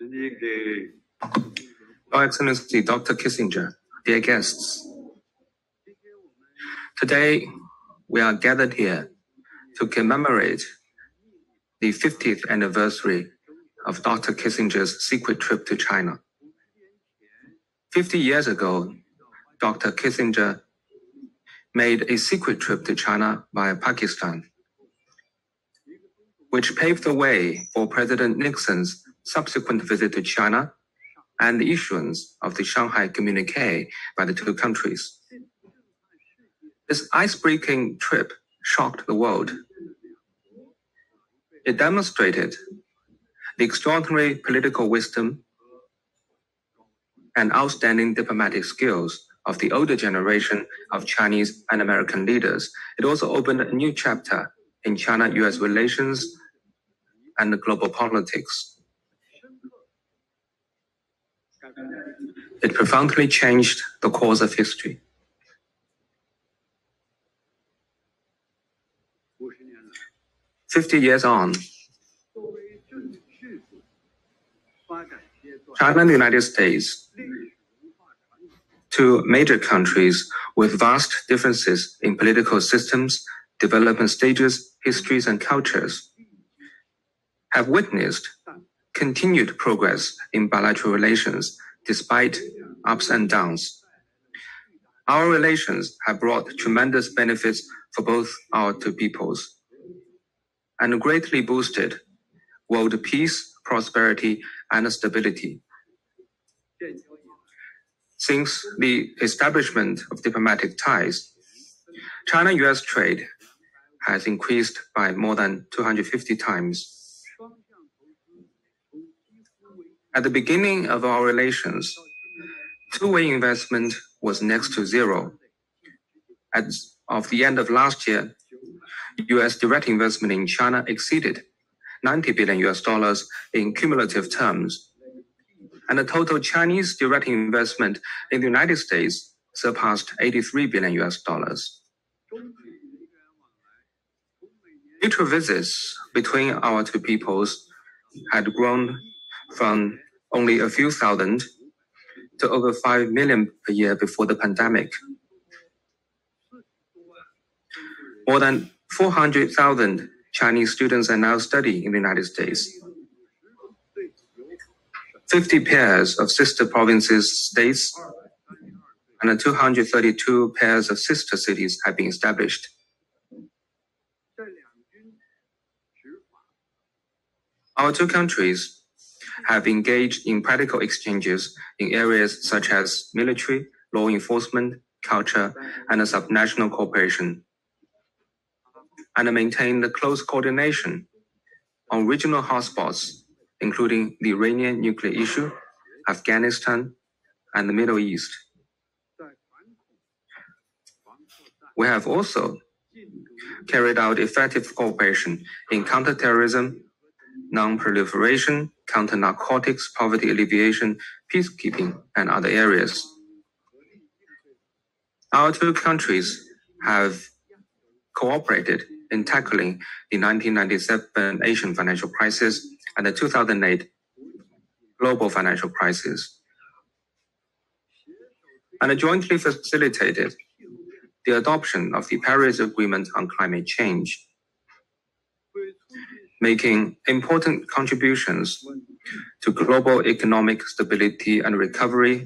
Your Excellency Dr. Kissinger, dear guests, today we are gathered here to commemorate the 50th anniversary of Dr. Kissinger's secret trip to China. 50 years ago, Dr. Kissinger made a secret trip to China via Pakistan, which paved the way for President Nixon's subsequent visit to China and the issuance of the Shanghai Communique by the two countries. This ice-breaking trip shocked the world. It demonstrated the extraordinary political wisdom and outstanding diplomatic skills of the older generation of Chinese and American leaders. It also opened a new chapter in China-US relations and global politics. It profoundly changed the course of history. Fifty years on, China and the United States, two major countries with vast differences in political systems, development stages, histories, and cultures, have witnessed continued progress in bilateral relations despite ups and downs. Our relations have brought tremendous benefits for both our two peoples and greatly boosted world peace, prosperity, and stability. Since the establishment of diplomatic ties, China-US trade has increased by more than 250 times. At the beginning of our relations, two-way investment was next to zero. As of the end of last year, US direct investment in China exceeded 90 billion US dollars in cumulative terms, and the total Chinese direct investment in the United States surpassed 83 billion US dollars. Mutual visits between our two peoples had grown from only a few thousand to over 5 million per year before the pandemic. More than 400,000 Chinese students are now studying in the United States. 50 pairs of sister provinces, states, and 232 pairs of sister cities have been established. Our two countries have engaged in practical exchanges in areas such as military, law enforcement, culture, and subnational cooperation, and maintained close coordination on regional hotspots, including the Iranian nuclear issue, Afghanistan, and the Middle East. We have also carried out effective cooperation in counterterrorism, non-proliferation, counter-narcotics, poverty alleviation, peacekeeping, and other areas. Our two countries have cooperated in tackling the 1997 Asian financial crisis and the 2008 global financial crisis, and jointly facilitated the adoption of the Paris Agreement on climate change, making important contributions to global economic stability and recovery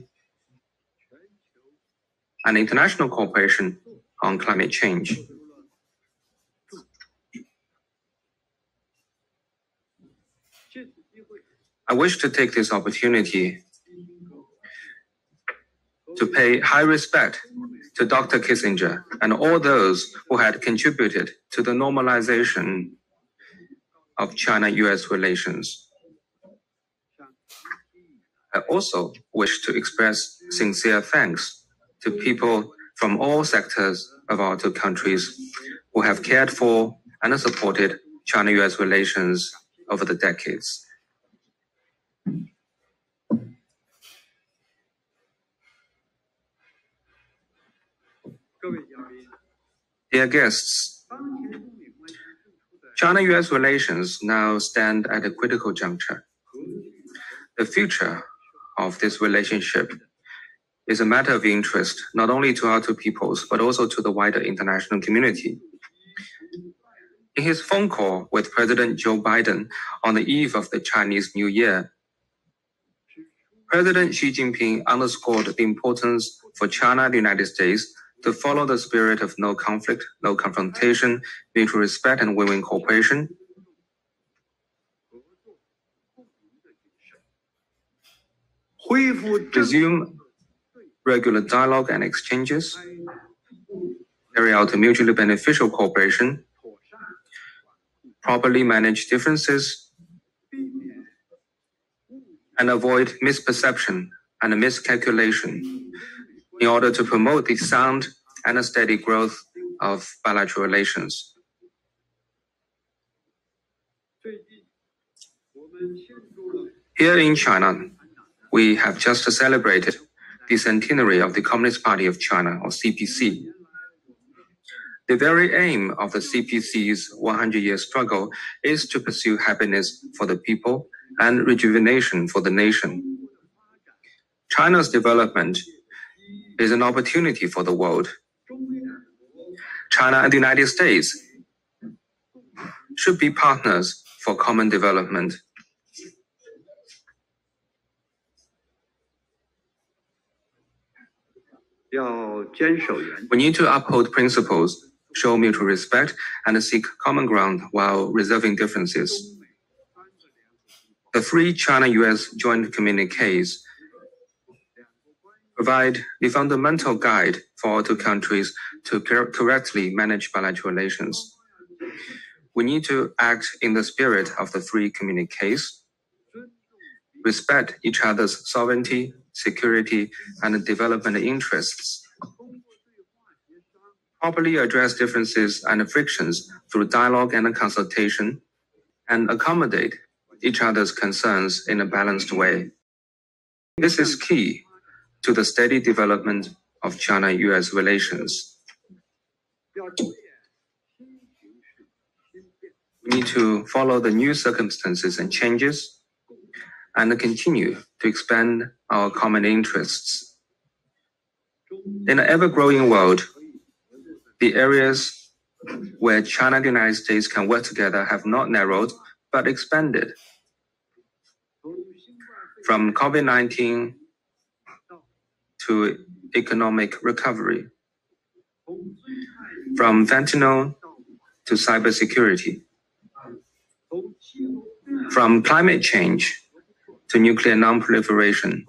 and international cooperation on climate change. I wish to take this opportunity to pay high respect to Dr. Kissinger and all those who had contributed to the normalization of China-US relations. I also wish to express sincere thanks to people from all sectors of our two countries who have cared for and supported China-US relations over the decades. Dear guests, China-US relations now stand at a critical juncture. The future of this relationship is a matter of interest not only to our two peoples, but also to the wider international community. In his phone call with President Joe Biden on the eve of the Chinese New Year, President Xi Jinping underscored the importance for China the United States to follow the spirit of no conflict, no confrontation, mutual respect, and win-win cooperation. Resume regular dialogue and exchanges, carry out a mutually beneficial cooperation, properly manage differences, and avoid misperception and miscalculation in order to promote the sound and steady growth of bilateral relations. Here in China, we have just celebrated the centenary of the Communist Party of China, or CPC. The very aim of the CPC's 100 year struggle is to pursue happiness for the people and rejuvenation for the nation. China's development is an opportunity for the world. China and the United States should be partners for common development. We need to uphold principles, show mutual respect, and seek common ground while resolving differences. The three China-US joint communiques provide the fundamental guide for our two countries to correctly manage bilateral relations. We need to act in the spirit of the three communiques, respect each other's sovereignty, security, and development interests, properly address differences and frictions through dialogue and consultation, and accommodate each other's concerns in a balanced way. This is key to the steady development of China US relations. We need to follow the new circumstances and changes and continue to expand our common interests. In an ever growing world, the areas where China and the United States can work together have not narrowed but expanded. From COVID 19 to economic recovery, from fentanyl to cybersecurity, from climate change to nuclear nonproliferation,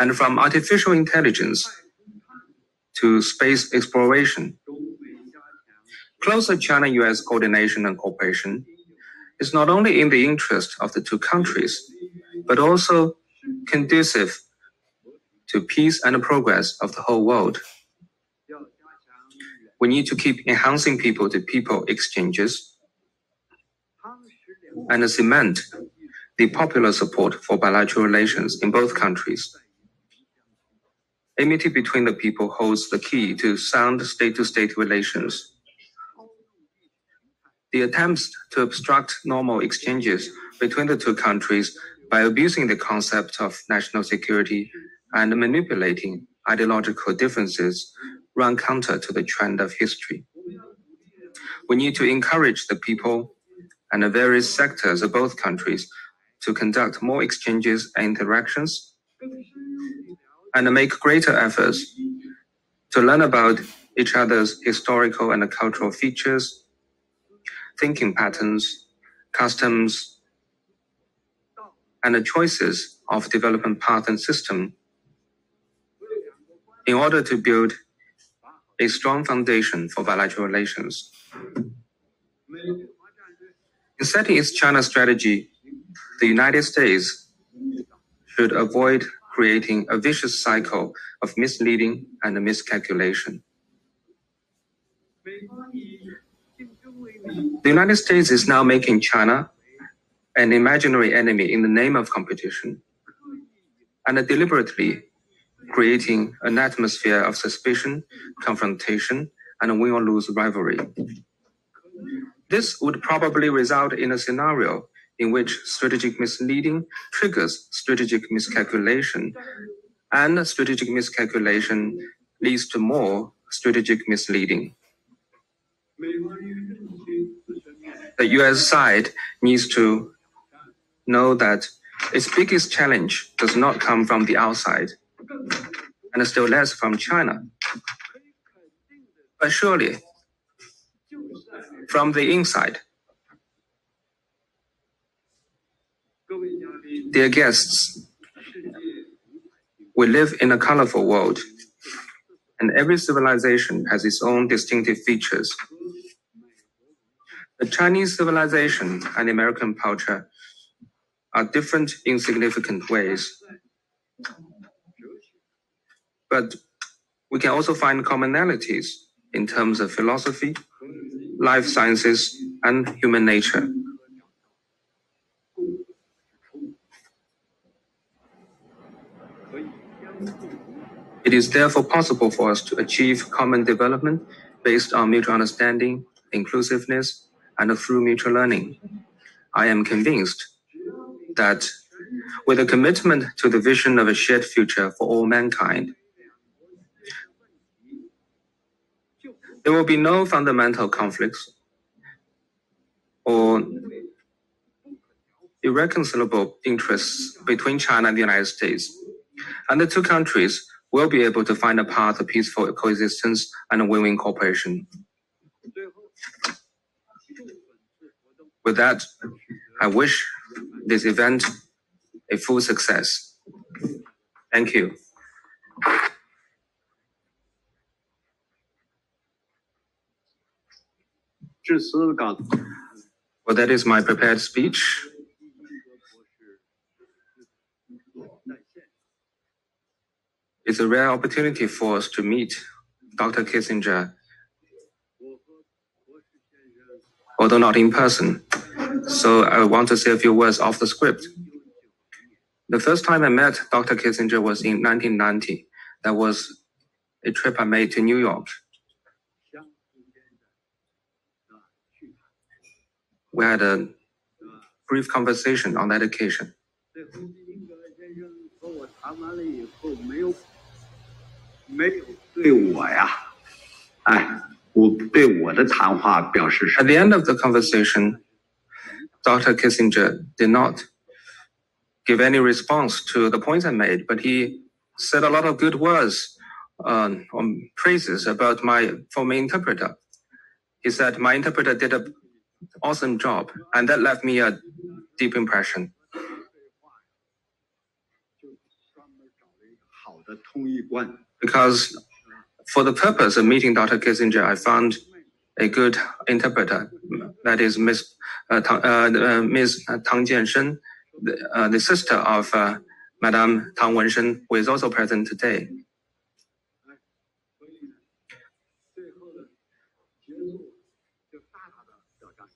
and from artificial intelligence to space exploration. Closer China US coordination and cooperation is not only in the interest of the two countries, but also conducive to peace and progress of the whole world. We need to keep enhancing people to people exchanges and cement the popular support for bilateral relations in both countries. Amity between the people holds the key to sound state to state relations. The attempts to obstruct normal exchanges between the two countries by abusing the concept of national security and manipulating ideological differences run counter to the trend of history. We need to encourage the people and the various sectors of both countries to conduct more exchanges and interactions and make greater efforts to learn about each other's historical and cultural features, thinking patterns, customs, and the choices of development path and system in order to build a strong foundation for bilateral relations. In setting its China strategy, the United States should avoid creating a vicious cycle of misleading and miscalculation. The United States is now making China an imaginary enemy in the name of competition and deliberately creating an atmosphere of suspicion, confrontation, and win or lose rivalry. This would probably result in a scenario in which strategic misleading triggers strategic miscalculation, and strategic miscalculation leads to more strategic misleading. The US side needs to know that its biggest challenge does not come from the outside, and still less from China. But surely, from the inside, Dear guests, we live in a colorful world, and every civilization has its own distinctive features. The Chinese civilization and American culture are different in significant ways. But we can also find commonalities in terms of philosophy, life sciences, and human nature. It is therefore possible for us to achieve common development based on mutual understanding, inclusiveness, and through mutual learning. I am convinced that with a commitment to the vision of a shared future for all mankind, there will be no fundamental conflicts or irreconcilable interests between China and the United States. And the two countries will be able to find a path of peaceful coexistence and win-win cooperation. With that, I wish this event a full success. Thank you. Well, that is my prepared speech. It's a rare opportunity for us to meet Dr. Kissinger, although not in person. So I want to say a few words off the script. The first time I met Dr. Kissinger was in 1990. That was a trip I made to New York. We had a brief conversation on that occasion. 没有对我呀，哎，我对我的谈话表示 At the end of the conversation, Dr. Kissinger did not give any response to the points I made, but he said a lot of good words uh, on praises about my former interpreter. He said my interpreter did an awesome job, and that left me a deep impression. Because for the purpose of meeting Dr. Kissinger, I found a good interpreter, that is Miss uh, uh, uh, Miss Tang Jianshen, the, uh, the sister of uh, Madame Tang Wensheng, who is also present today.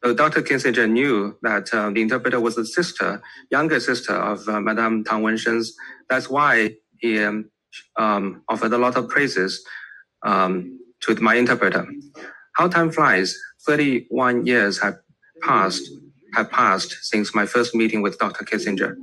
So Dr. Kissinger knew that uh, the interpreter was the sister, younger sister of uh, Madame Tang Wensheng's. That's why he um, um, offered a lot of praises um, to my interpreter. How time flies! 31 years have passed, have passed since my first meeting with Dr. Kissinger.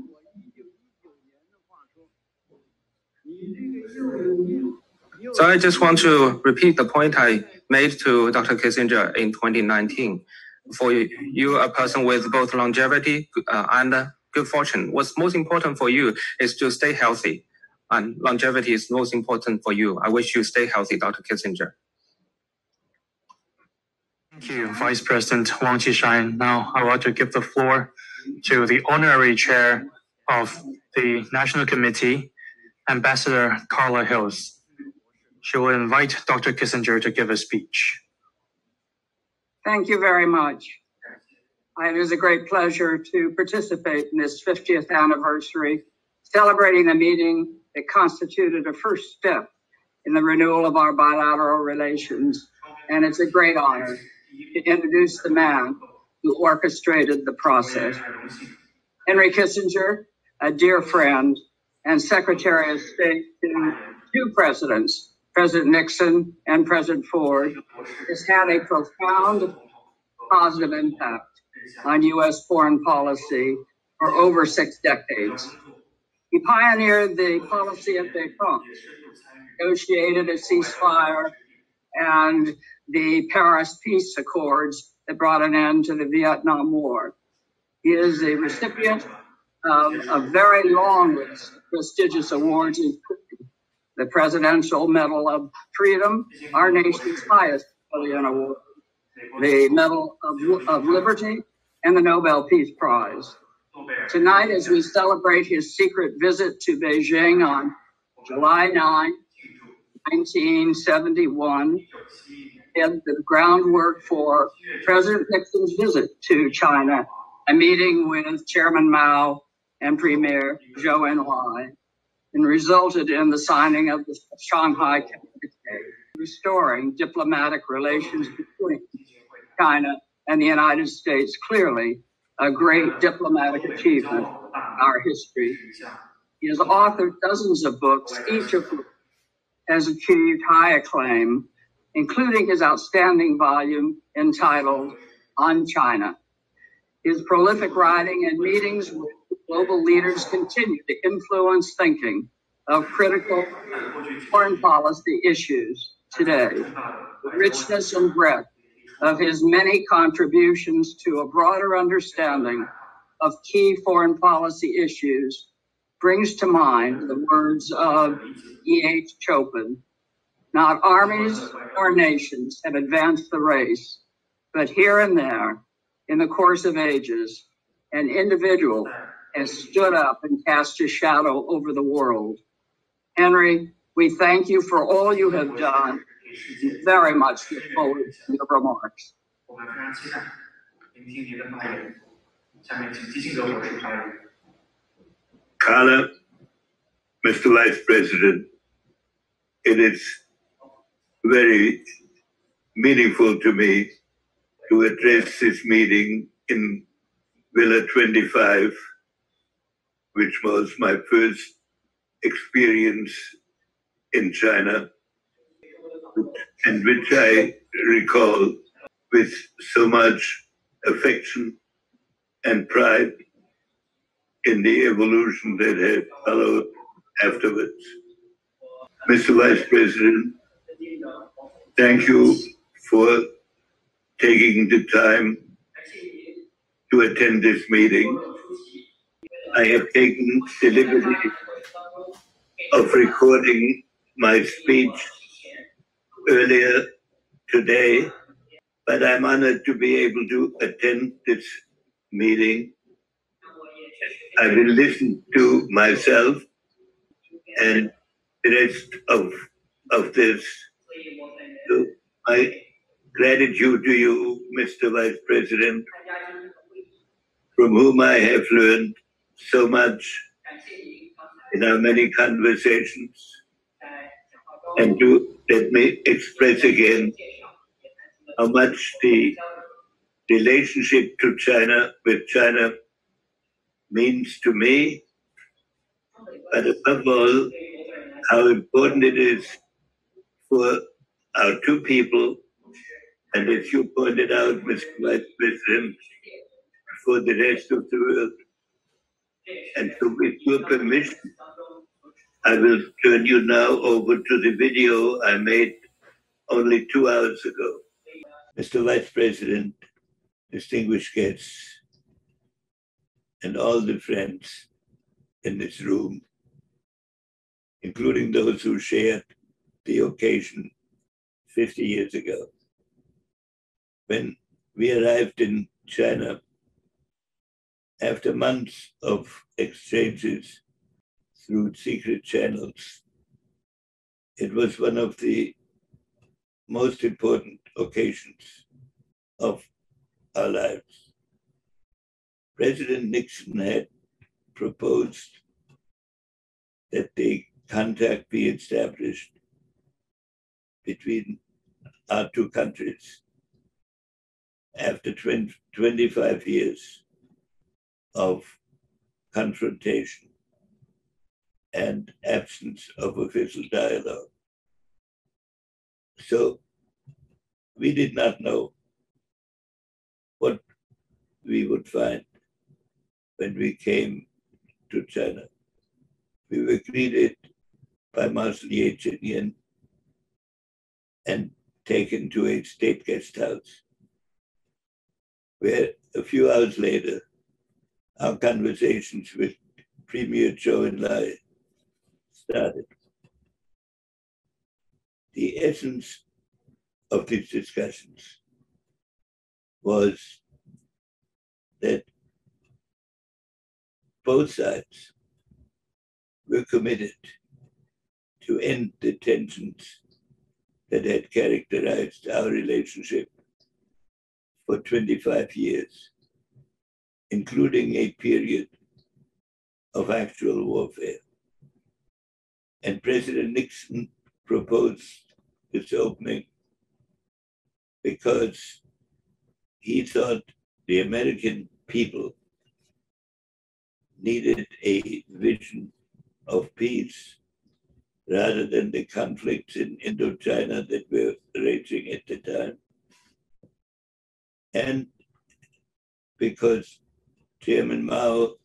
So I just want to repeat the point I made to Dr. Kissinger in 2019. For you, a person with both longevity uh, and good fortune, what's most important for you is to stay healthy and longevity is most important for you. I wish you stay healthy, Dr. Kissinger. Thank you, Vice President Wang Qishan. Now I want to give the floor to the honorary chair of the National Committee, Ambassador Carla Hills. She will invite Dr. Kissinger to give a speech. Thank you very much. It is a great pleasure to participate in this 50th anniversary, celebrating the meeting that constituted a first step in the renewal of our bilateral relations, and it's a great honor to introduce the man who orchestrated the process. Henry Kissinger, a dear friend and Secretary of State to two presidents, President Nixon and President Ford, has had a profound positive impact on U.S. foreign policy for over six decades. He pioneered the policy of détente, negotiated a ceasefire and the Paris Peace Accords that brought an end to the Vietnam War. He is a recipient of a very long list of prestigious awards, the Presidential Medal of Freedom, our nation's highest civilian award, the Medal of, of Liberty, and the Nobel Peace Prize. Tonight, as we celebrate his secret visit to Beijing on July 9, 1971, and the groundwork for President Nixon's visit to China, a meeting with Chairman Mao and Premier Zhou Enlai, and resulted in the signing of the Shanghai Communique, restoring diplomatic relations between China and the United States. Clearly, a great diplomatic achievement in our history. He has authored dozens of books, each of which has achieved high acclaim, including his outstanding volume entitled On China. His prolific writing and meetings with global leaders continue to influence thinking of critical foreign policy issues today. The richness and breadth of his many contributions to a broader understanding of key foreign policy issues brings to mind the words of E.H. Chapin. Not armies or nations have advanced the race, but here and there, in the course of ages, an individual has stood up and cast a shadow over the world. Henry, we thank you for all you have done. You very much look forward to your remarks. Carla, Mr. Vice President, it is very meaningful to me to address this meeting in Villa 25 which was my first experience in China, and which I recall with so much affection and pride in the evolution that had followed afterwards. Mr. Vice President, thank you for taking the time to attend this meeting. I have taken the liberty of recording my speech earlier today, but I'm honored to be able to attend this meeting I will listen to myself and the rest of of this. So my gratitude to you, Mr. Vice President, from whom I have learned so much in our many conversations, and to let me express again how much the relationship to China with China means to me, but above all, how important it is for our two people, and as you pointed out, Mr. Vice President, for the rest of the world. And so, with your permission, I will turn you now over to the video I made only two hours ago. Mr. Vice President, distinguished guests, and all the friends in this room, including those who shared the occasion 50 years ago. When we arrived in China, after months of exchanges through secret channels, it was one of the most important occasions of our lives. President Nixon had proposed that the contact be established between our two countries after 20, 25 years of confrontation and absence of official dialogue. So we did not know what we would find when we came to China. We were greeted by Marshal Ye Chien and taken to a state guest house, where a few hours later, our conversations with Premier Zhou Enlai started. The essence of these discussions was that both sides were committed to end the tensions that had characterized our relationship for 25 years, including a period of actual warfare. And President Nixon proposed this opening because he thought the American people needed a vision of peace rather than the conflicts in Indochina that were raging at the time. And because Chairman Mao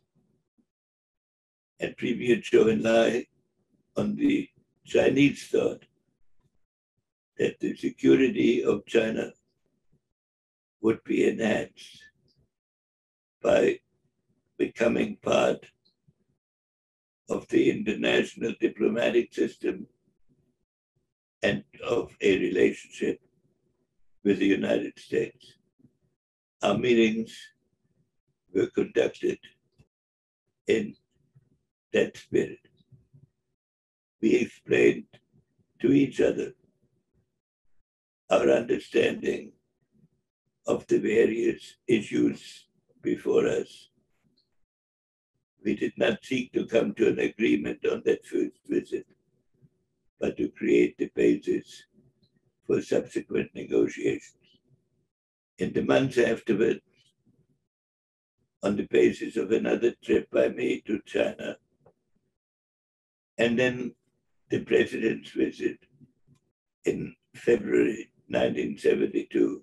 and Premier Zhou Enlai on the Chinese thought that the security of China would be enhanced by becoming part of the international diplomatic system and of a relationship with the United States. Our meetings were conducted in that spirit. We explained to each other our understanding of the various issues before us. We did not seek to come to an agreement on that first visit, but to create the basis for subsequent negotiations. In the months afterwards, on the basis of another trip by me to China, and then the president's visit in February 1972,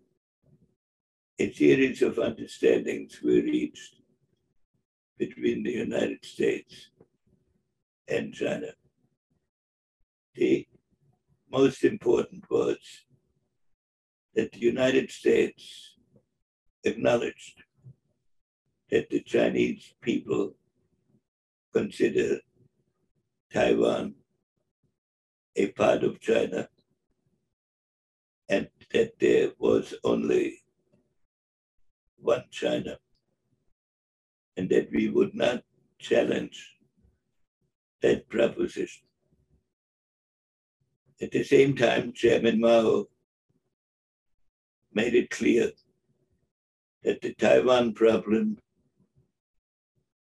a series of understandings were reached between the United States and China. The most important was that the United States acknowledged that the Chinese people consider Taiwan a part of China and that there was only one China, and that we would not challenge that proposition. At the same time, Chairman Mao made it clear that the Taiwan problem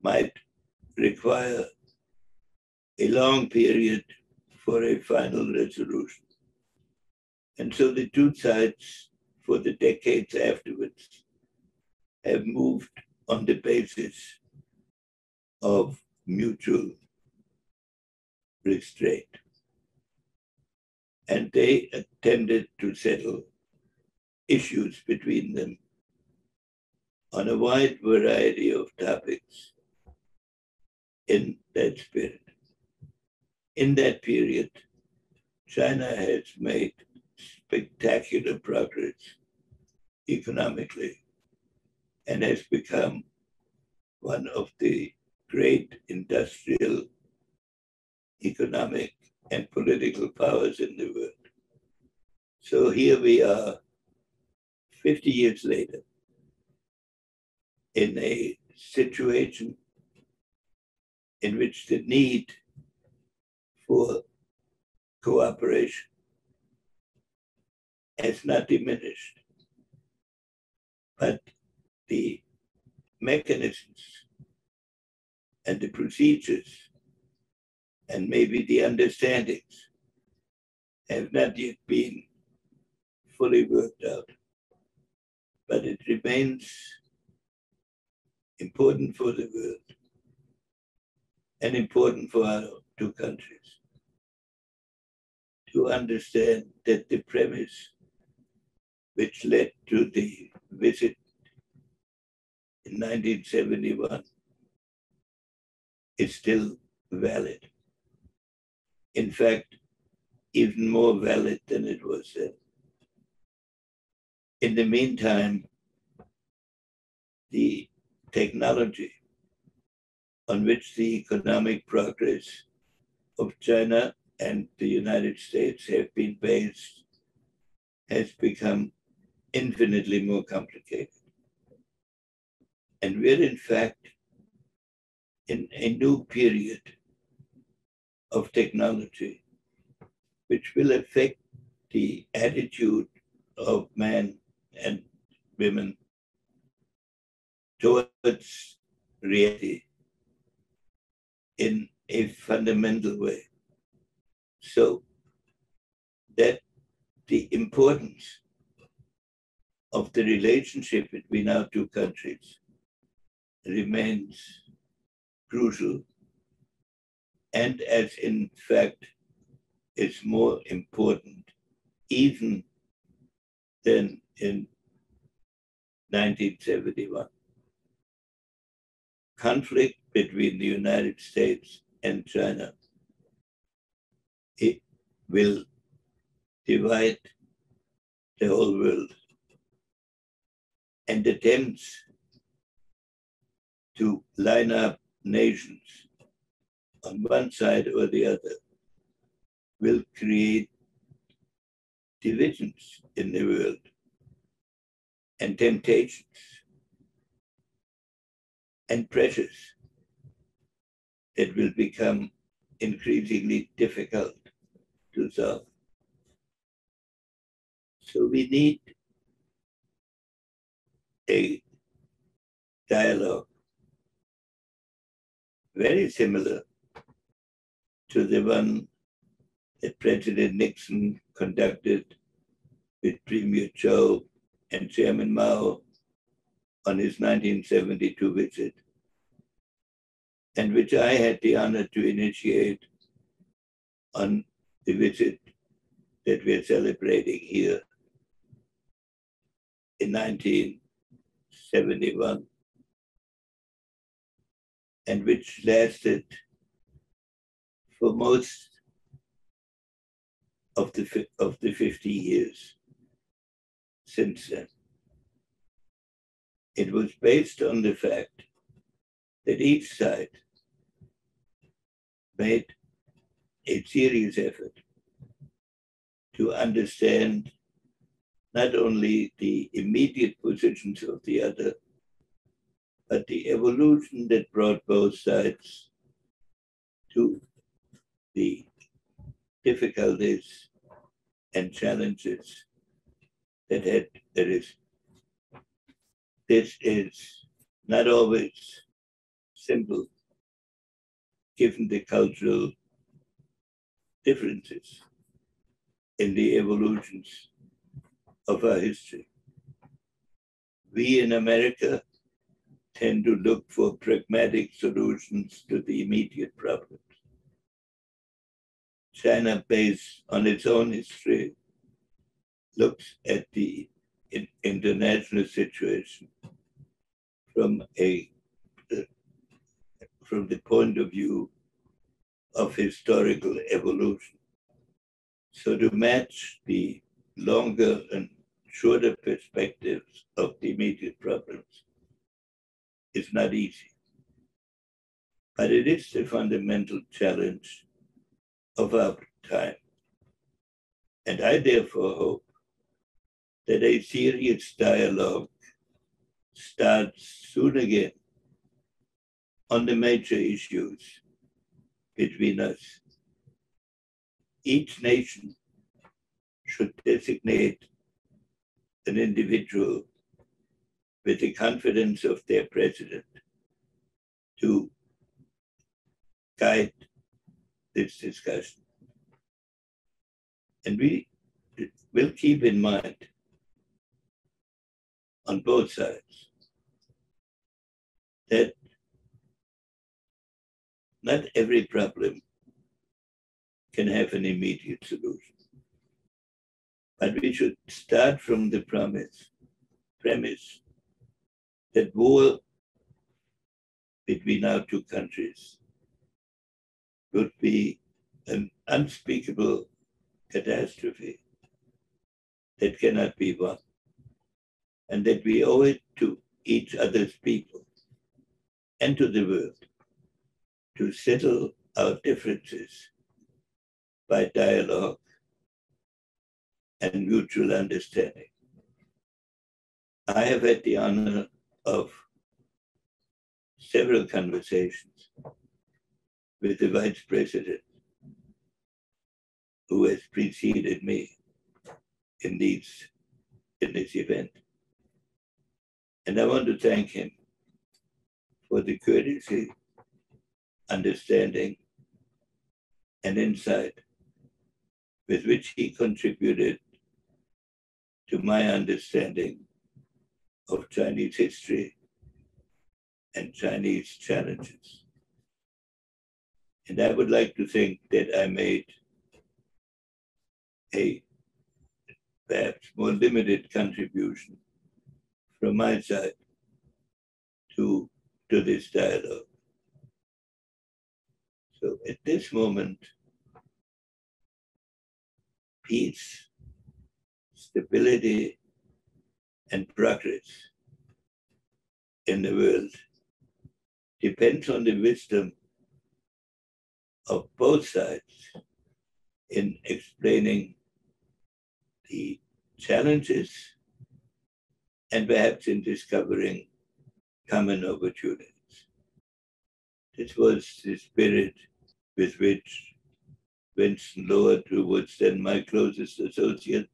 might require a long period for a final resolution. And so the two sides, for the decades afterwards, have moved on the basis of mutual restraint. And they attempted to settle issues between them on a wide variety of topics in that spirit. In that period, China has made spectacular progress economically and has become one of the great industrial, economic, and political powers in the world. So here we are, 50 years later, in a situation in which the need for cooperation has not diminished, but the mechanisms and the procedures and maybe the understandings have not yet been fully worked out. But it remains important for the world and important for our two countries to understand that the premise which led to the visit in 1971 is still valid. In fact, even more valid than it was then. In the meantime, the technology on which the economic progress of China and the United States have been based has become infinitely more complicated. And we're in fact in a new period of technology which will affect the attitude of men and women towards reality in a fundamental way. So that the importance of the relationship between our two countries remains crucial and as in fact is more important even than in 1971. Conflict between the United States and China. It will divide the whole world and attempts to line up nations on one side or the other will create divisions in the world and temptations and pressures that will become increasingly difficult to solve. So we need a dialogue very similar to the one that President Nixon conducted with Premier Zhou and Chairman Mao on his 1972 visit, and which I had the honor to initiate on the visit that we're celebrating here in 1971 and which lasted for most of the, of the 50 years since then. It was based on the fact that each side made a serious effort to understand not only the immediate positions of the other, but the evolution that brought both sides to the difficulties and challenges that had arisen. This is not always simple given the cultural differences in the evolutions of our history. We in America tend to look for pragmatic solutions to the immediate problems. China, based on its own history, looks at the international situation from a from the point of view of historical evolution. So to match the longer and shorter perspectives of the immediate problems is not easy. But it is the fundamental challenge of our time. And I therefore hope that a serious dialogue starts soon again on the major issues between us. Each nation should designate an individual with the confidence of their president to guide this discussion. And we will keep in mind on both sides that not every problem can have an immediate solution. But we should start from the premise, premise that war between our two countries would be an unspeakable catastrophe that cannot be won, and that we owe it to each other's people and to the world to settle our differences by dialogue and mutual understanding. I have had the honor of several conversations with the Vice President who has preceded me in these in this event. And I want to thank him for the courtesy, understanding, and insight with which he contributed to my understanding of Chinese history and Chinese challenges. And I would like to think that I made a perhaps more limited contribution from my side to, to this dialogue. So at this moment, peace, stability, and progress in the world depends on the wisdom of both sides in explaining the challenges and perhaps in discovering common opportunities. This was the spirit with which Winston Lord, who was then my closest associate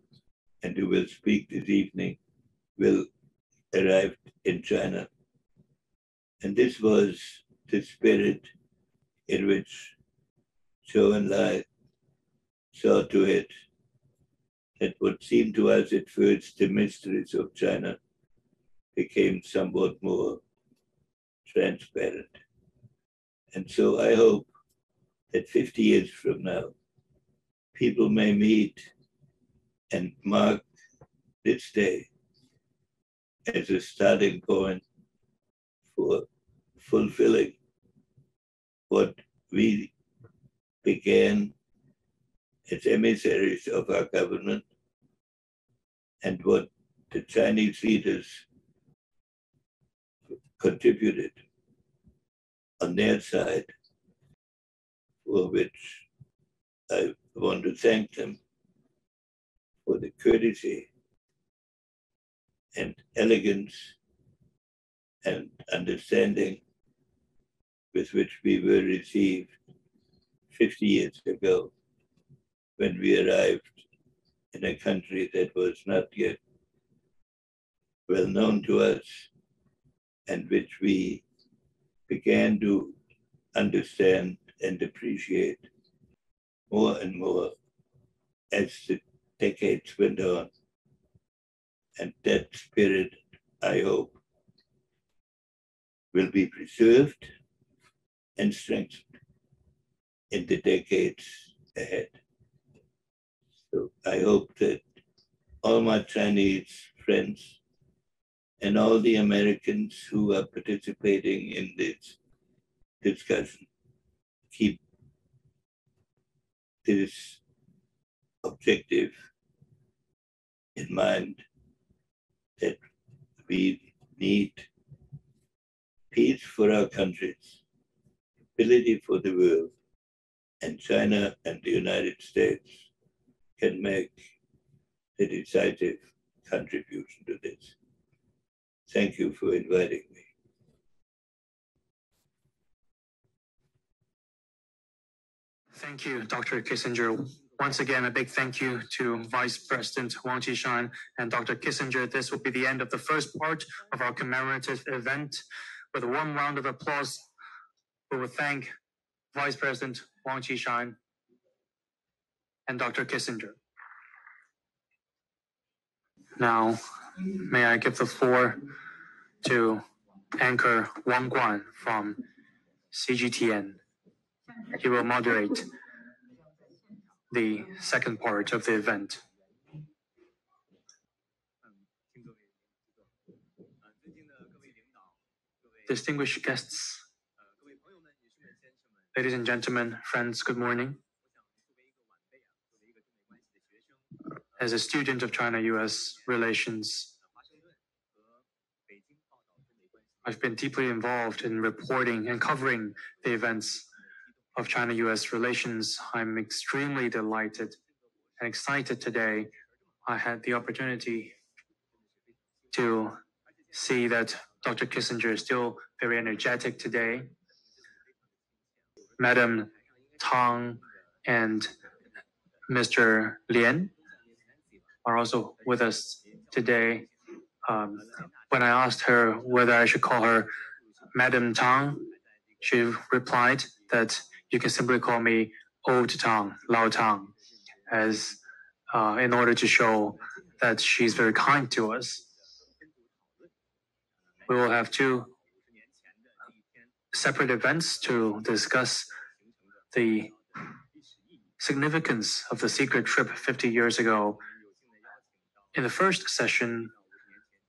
and who will speak this evening, will arrive in China. And this was the spirit in which Zhou Enlai saw to it that what seemed to us at first the mysteries of China became somewhat more transparent. And so I hope that 50 years from now, people may meet and mark this day as a starting point for fulfilling what we began as emissaries of our government and what the Chinese leaders contributed on their side, for which I want to thank them for the courtesy and elegance and understanding with which we were received 50 years ago when we arrived in a country that was not yet well known to us and which we began to understand and appreciate more and more as the decades went on. And that spirit, I hope, will be preserved and strengthened in the decades ahead. So I hope that all my Chinese friends and all the Americans who are participating in this discussion keep this objective in mind that we need peace for our countries, ability for the world, and China and the United States can make a decisive contribution to this. Thank you for inviting me. Thank you, Dr. Kissinger. Once again, a big thank you to Vice President Wang Qishan and Dr. Kissinger. This will be the end of the first part of our commemorative event. With warm round of applause, we will thank Vice President Wang Qishan and Dr. Kissinger. Now, may I give the floor to anchor Wang Guan from CGTN. He will moderate the second part of the event. Distinguished guests, Ladies and gentlemen, friends, good morning. As a student of China US relations, I've been deeply involved in reporting and covering the events of China US relations. I'm extremely delighted and excited today. I had the opportunity to see that Dr. Kissinger is still very energetic today. Madam Tang and Mr. Lian are also with us today. Um, when I asked her whether I should call her Madam Tang, she replied that you can simply call me Old Tang, Lao Tang, as uh, in order to show that she's very kind to us. We will have two separate events to discuss the significance of the secret trip 50 years ago. In the first session,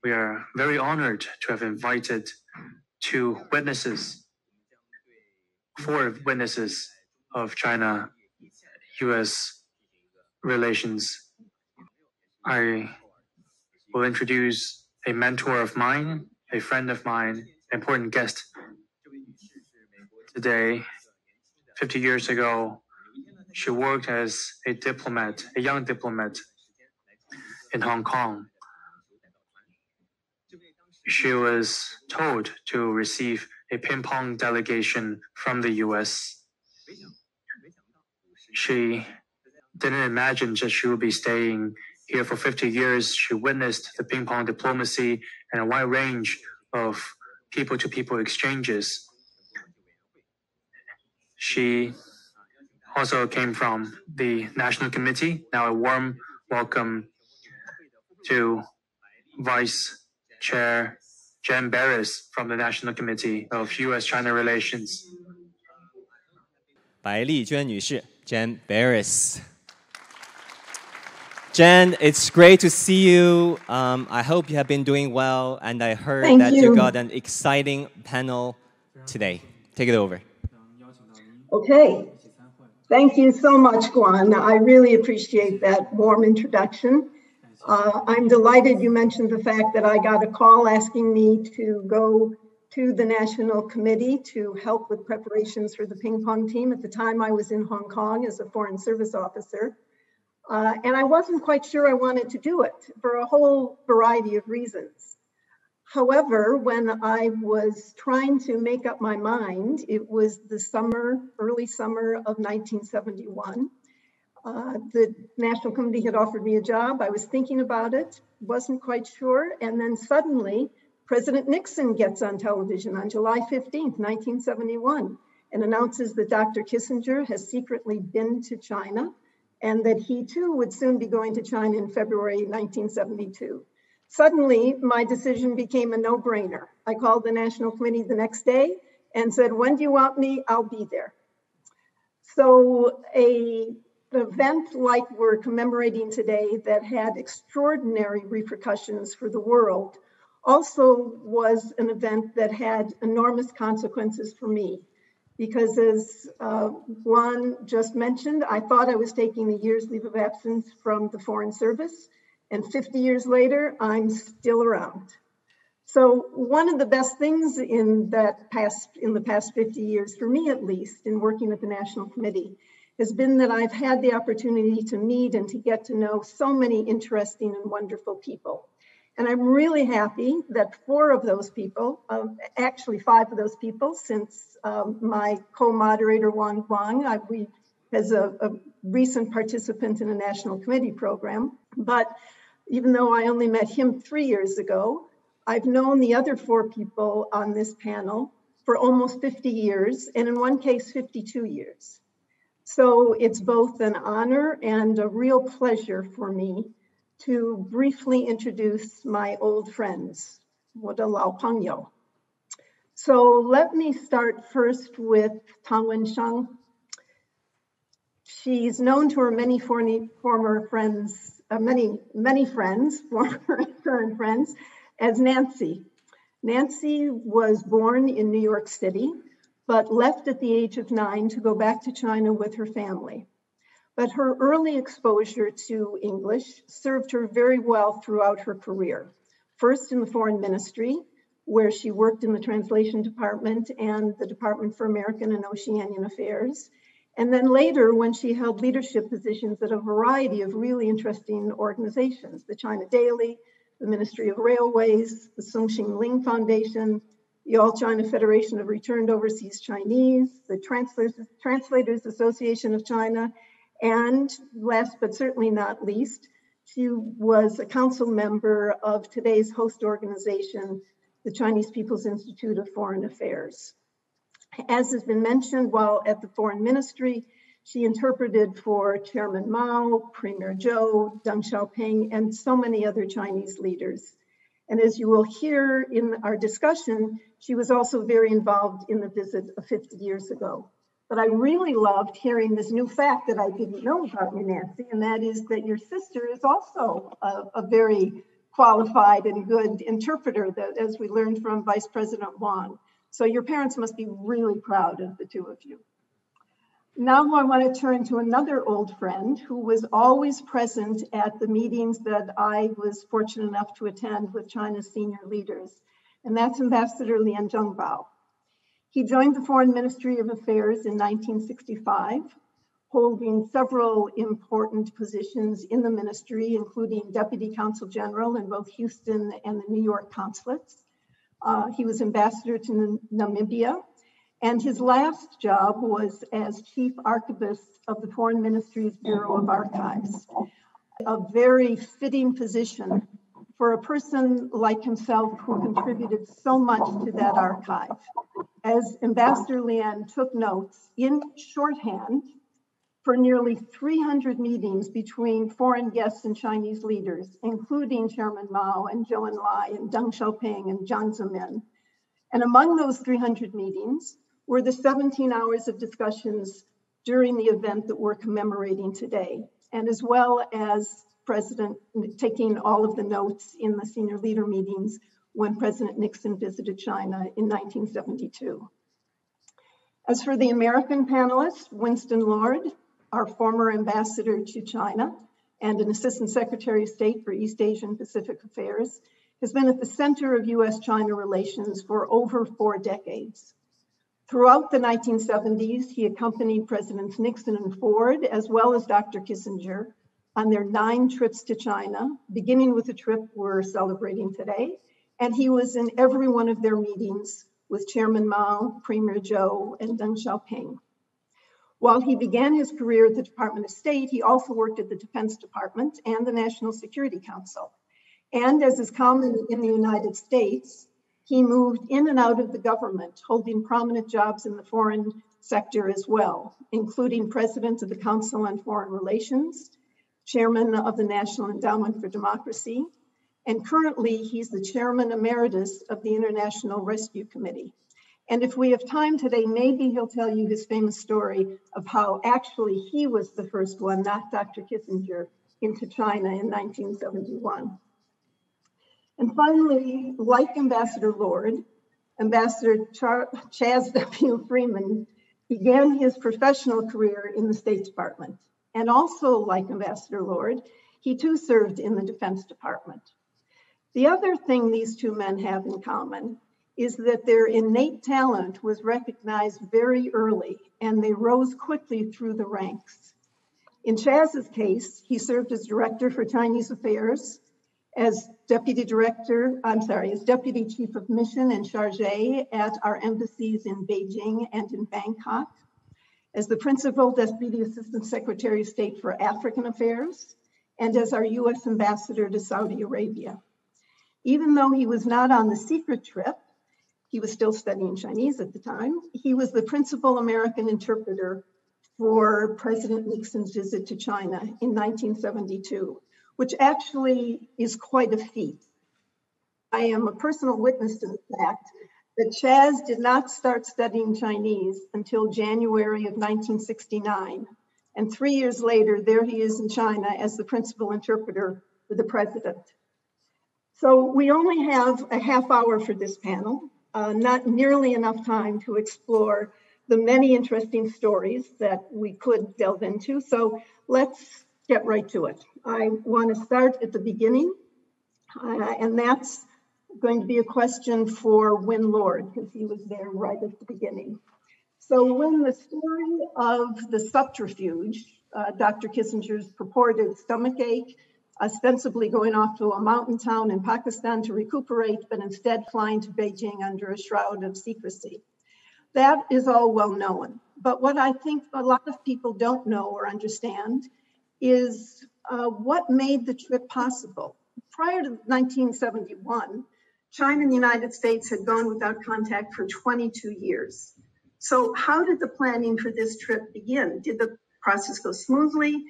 we are very honored to have invited two witnesses, four witnesses of China US relations. I will introduce a mentor of mine, a friend of mine, important guest today. 50 years ago, she worked as a diplomat, a young diplomat in Hong Kong. She was told to receive a ping pong delegation from the US. She didn't imagine that she would be staying here for 50 years. She witnessed the ping pong diplomacy and a wide range of people to people exchanges. She also came from the National Committee. Now, a warm welcome to Vice Chair Jan Berris from the National Committee of U.S.-China Relations. 白丽娟女士，Jan Berris。Jan, it's great to see you. Um, I hope you have been doing well, and I heard Thank that you. you got an exciting panel today. Take it over. Okay. Thank you so much, Guan. I really appreciate that warm introduction. Uh, I'm delighted you mentioned the fact that I got a call asking me to go to the National Committee to help with preparations for the ping pong team. At the time, I was in Hong Kong as a Foreign Service officer. Uh, and I wasn't quite sure I wanted to do it for a whole variety of reasons. However, when I was trying to make up my mind, it was the summer, early summer of 1971. Uh, the National Committee had offered me a job. I was thinking about it, wasn't quite sure. And then suddenly, President Nixon gets on television on July 15th, 1971, and announces that Dr. Kissinger has secretly been to China and that he too would soon be going to China in February 1972. Suddenly, my decision became a no brainer. I called the National Committee the next day and said, When do you want me? I'll be there. So, a an event like we're commemorating today that had extraordinary repercussions for the world also was an event that had enormous consequences for me because as uh, Guan just mentioned, I thought I was taking a year's leave of absence from the Foreign Service, and 50 years later, I'm still around. So one of the best things in that past, in the past 50 years, for me at least, in working at the National Committee, has been that I've had the opportunity to meet and to get to know so many interesting and wonderful people. And I'm really happy that four of those people, um, actually five of those people, since um, my co-moderator Wang Guan, I, we as a, a, recent participant in a national committee program, but even though I only met him three years ago, I've known the other four people on this panel for almost 50 years, and in one case, 52 years. So it's both an honor and a real pleasure for me to briefly introduce my old friends, Wadalao Pangyo. So let me start first with Tang Wensheng. She's known to her many former friends, uh, many, many friends, former and current friends, as Nancy. Nancy was born in New York City but left at the age of nine to go back to China with her family. But her early exposure to English served her very well throughout her career. First in the foreign ministry, where she worked in the translation department and the Department for American and Oceanian Affairs. And then later, when she held leadership positions at a variety of really interesting organizations the China Daily, the Ministry of Railways, the Soong Ching Ling Foundation, the All China Federation of Returned Overseas Chinese, the Translators, Translators Association of China, and last but certainly not least, she was a council member of today's host organization, the Chinese People's Institute of Foreign Affairs. As has been mentioned, while at the Foreign Ministry, she interpreted for Chairman Mao, Premier Zhou, Deng Xiaoping, and so many other Chinese leaders. And as you will hear in our discussion, she was also very involved in the visit of 50 years ago. But I really loved hearing this new fact that I didn't know about you, Nancy, and that is that your sister is also a, a very qualified and good interpreter, that, as we learned from Vice President Wang. So your parents must be really proud of the two of you. Now I want to turn to another old friend who was always present at the meetings that I was fortunate enough to attend with China's senior leaders, and that's Ambassador Lian Zhengbao. He joined the Foreign Ministry of Affairs in 1965, holding several important positions in the ministry, including Deputy Consul General in both Houston and the New York consulates. Uh, he was ambassador to Namibia and his last job was as chief archivist of the Foreign Ministry's Bureau of Archives, a very fitting position for a person like himself who contributed so much to that archive. As Ambassador Lian took notes in shorthand for nearly 300 meetings between foreign guests and Chinese leaders, including Chairman Mao and Zhou Enlai and Deng Xiaoping and Jiang Zemin. And among those 300 meetings, were the 17 hours of discussions during the event that we're commemorating today, and as well as President taking all of the notes in the senior leader meetings when President Nixon visited China in 1972. As for the American panelists, Winston Lord, our former ambassador to China and an assistant secretary of state for East Asian Pacific Affairs, has been at the center of US China relations for over four decades. Throughout the 1970s, he accompanied Presidents Nixon and Ford, as well as Dr. Kissinger, on their nine trips to China, beginning with the trip we're celebrating today. And he was in every one of their meetings with Chairman Mao, Premier Zhou, and Deng Xiaoping. While he began his career at the Department of State, he also worked at the Defense Department and the National Security Council. And as is common in the United States, he moved in and out of the government, holding prominent jobs in the foreign sector as well, including president of the Council on Foreign Relations, chairman of the National Endowment for Democracy, and currently he's the chairman emeritus of the International Rescue Committee. And if we have time today, maybe he'll tell you his famous story of how actually he was the first one, not Dr. Kissinger, into China in 1971. And finally, like Ambassador Lord, Ambassador Char- Chas W. Freeman began his professional career in the State Department. And also, like Ambassador Lord, he too served in the Defense Department. The other thing these two men have in common is that their innate talent was recognized very early and they rose quickly through the ranks. In Chas's case, he served as director for Chinese affairs as deputy director, I'm sorry, as deputy chief of mission and charge at our embassies in Beijing and in Bangkok, as the principal deputy assistant secretary of state for African affairs, and as our US ambassador to Saudi Arabia. Even though he was not on the secret trip, he was still studying Chinese at the time, he was the principal American interpreter for President Nixon's visit to China in 1972 which actually is quite a feat. I am a personal witness to the fact that Chas did not start studying Chinese until January of 1969. And three years later, there he is in China as the principal interpreter for the president. So we only have a half hour for this panel, uh, not nearly enough time to explore the many interesting stories that we could delve into. So let's get right to it. I want to start at the beginning, uh, and that's going to be a question for Win Lord, because he was there right at the beginning. So when the story of the subterfuge, uh, Dr. Kissinger's purported stomach ache, ostensibly going off to a mountain town in Pakistan to recuperate, but instead flying to Beijing under a shroud of secrecy. That is all well known. But what I think a lot of people don't know or understand is uh, what made the trip possible. Prior to 1971, China and the United States had gone without contact for 22 years. So, how did the planning for this trip begin? Did the process go smoothly?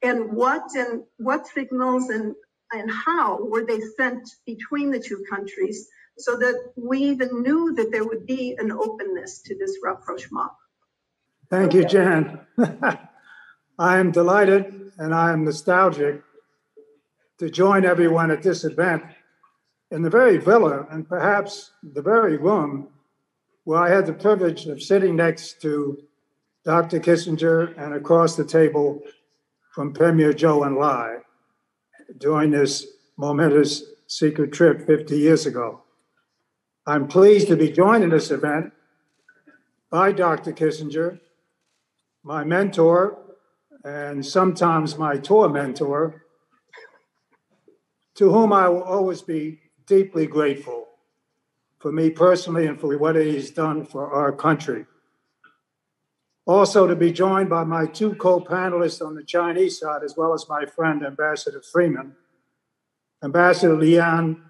And what and what signals and and how were they sent between the two countries so that we even knew that there would be an openness to this rapprochement? Thank you, Jan. I am delighted and I am nostalgic to join everyone at this event in the very villa and perhaps the very room where I had the privilege of sitting next to Dr. Kissinger and across the table from Premier Zhou Enlai during this momentous secret trip 50 years ago. I'm pleased to be joining this event by Dr. Kissinger, my mentor, and sometimes my tour mentor, to whom I will always be deeply grateful for me personally and for what he's done for our country. Also, to be joined by my two co panelists on the Chinese side, as well as my friend, Ambassador Freeman, Ambassador Lian,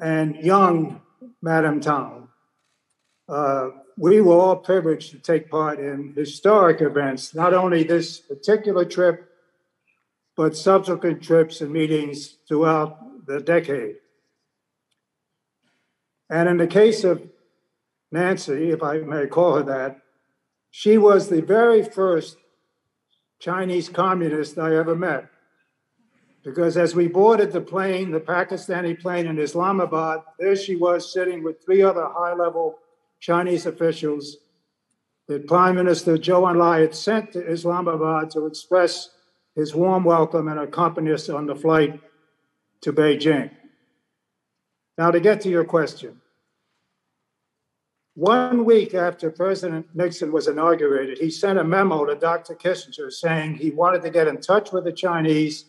and young Madam Tang. Uh, we were all privileged to take part in historic events, not only this particular trip, but subsequent trips and meetings throughout the decade. And in the case of Nancy, if I may call her that, she was the very first Chinese communist I ever met. Because as we boarded the plane, the Pakistani plane in Islamabad, there she was sitting with three other high level Chinese officials that Prime Minister Zhou Enlai had sent to Islamabad to express his warm welcome and accompany us on the flight to Beijing. Now, to get to your question, one week after President Nixon was inaugurated, he sent a memo to Dr. Kissinger saying he wanted to get in touch with the Chinese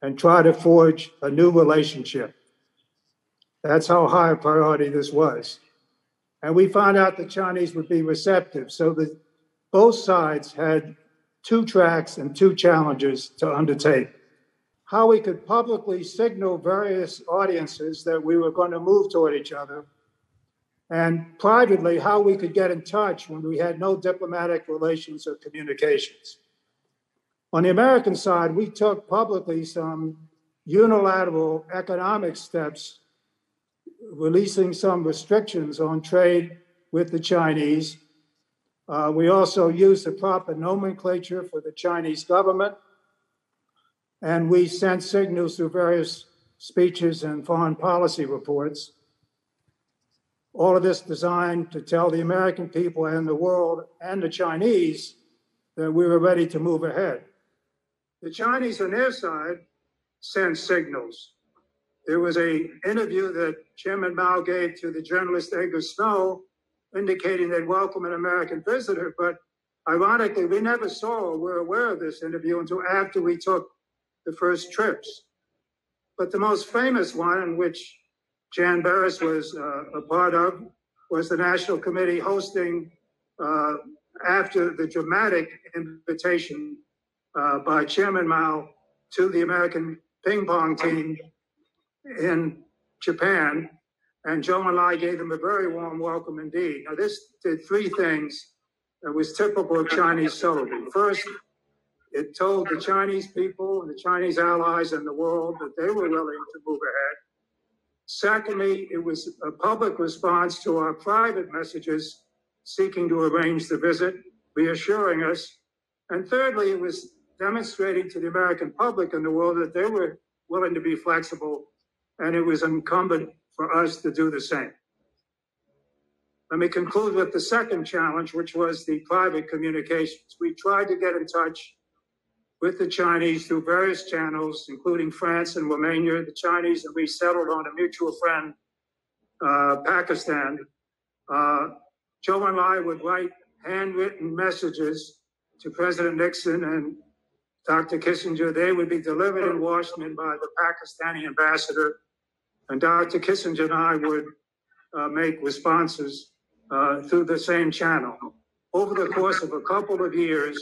and try to forge a new relationship. That's how high a priority this was. And we found out the Chinese would be receptive. So that both sides had two tracks and two challenges to undertake how we could publicly signal various audiences that we were going to move toward each other, and privately, how we could get in touch when we had no diplomatic relations or communications. On the American side, we took publicly some unilateral economic steps, releasing some restrictions on trade with the Chinese. Uh, we also used the proper nomenclature for the Chinese government and we sent signals through various speeches and foreign policy reports. All of this designed to tell the American people and the world and the Chinese that we were ready to move ahead. The Chinese on their side sent signals. There was a interview that Chairman Mao gave to the journalist Edgar Snow indicating they'd welcome an American visitor, but ironically, we never saw or were aware of this interview until after we took the first trips. But the most famous one, in which Jan Berris was uh, a part of, was the National Committee hosting uh, after the dramatic invitation uh, by Chairman Mao to the American ping pong team in Japan. And Zhou Enlai gave them a very warm welcome indeed. Now, this did three things that was typical of Chinese celebrity. First, it told the Chinese people and the Chinese allies and the world that they were willing to move ahead. Secondly, it was a public response to our private messages seeking to arrange the visit, reassuring us. And thirdly, it was demonstrating to the American public and the world that they were willing to be flexible, and it was incumbent for us to do the same. Let me conclude with the second challenge, which was the private communications. We tried to get in touch with the Chinese through various channels, including France and Romania. The Chinese and we settled on a mutual friend, uh, Pakistan. Uh, Zhou Enlai would write handwritten messages to President Nixon and Dr. Kissinger. They would be delivered in Washington by the Pakistani ambassador, and Dr. Kissinger and I would uh, make responses uh, through the same channel. Over the course of a couple of years,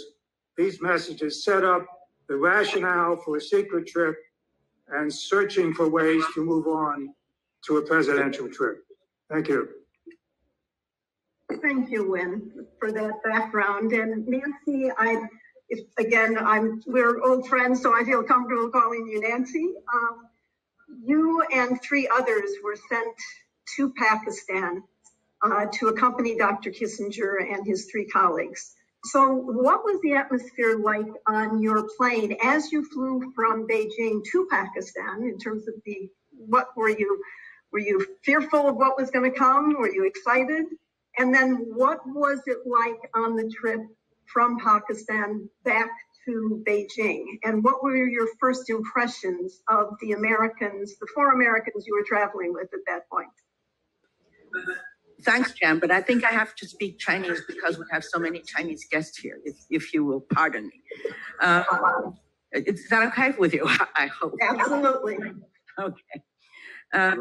these messages set up the rationale for a secret trip and searching for ways to move on to a presidential trip. Thank you. Thank you, Win, for that background. And Nancy, I, again, I'm we're old friends, so I feel comfortable calling you Nancy. Um, you and three others were sent to Pakistan uh, to accompany Dr. Kissinger and his three colleagues. So, what was the atmosphere like on your plane as you flew from Beijing to Pakistan? In terms of the, what were you, were you fearful of what was going to come? Were you excited? And then what was it like on the trip from Pakistan back to Beijing? And what were your first impressions of the Americans, the four Americans you were traveling with at that point? Thanks, Jan, but I think I have to speak Chinese because we have so many Chinese guests here, if, if you will pardon me. Uh, is that okay with you? I hope. Absolutely. Okay. Uh,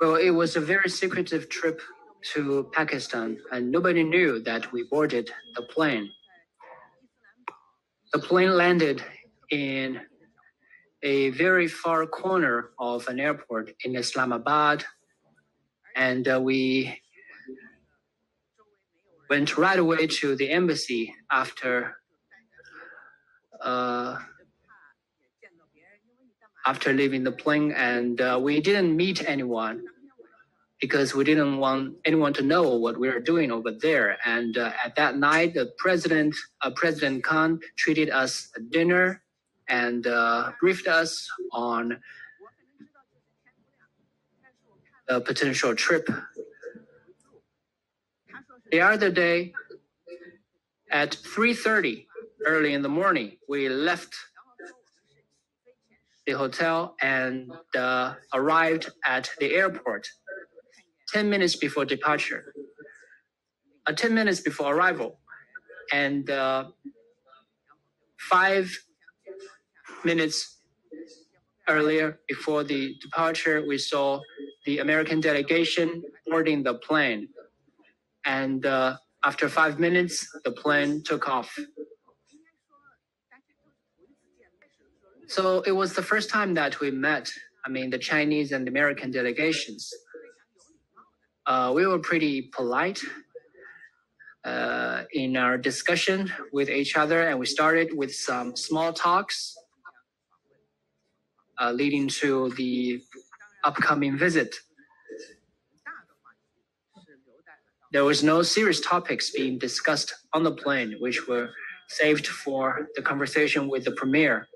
Well, it was a very secretive trip to Pakistan, and nobody knew that we boarded the plane. The plane landed in a very far corner of an airport in Islamabad, and uh, we went right away to the embassy after uh, after leaving the plane, and uh, we didn't meet anyone because we didn't want anyone to know what we were doing over there. And uh, at that night, the president, uh, President Khan, treated us a dinner and uh, briefed us on a potential trip. The other day, at 3:30 early in the morning, we left the hotel and uh, arrived at the airport 10 minutes before departure, uh, 10 minutes before arrival, and uh, five minutes earlier before the departure, we saw the American delegation boarding the plane. And uh, after five minutes, the plane took off. So it was the first time that we met, I mean, the Chinese and American delegations. Uh, we were pretty polite uh, in our discussion with each other, and we started with some small talks uh, leading to the upcoming visit. There was no serious topics being discussed on the plane, which were saved for the conversation with the premier.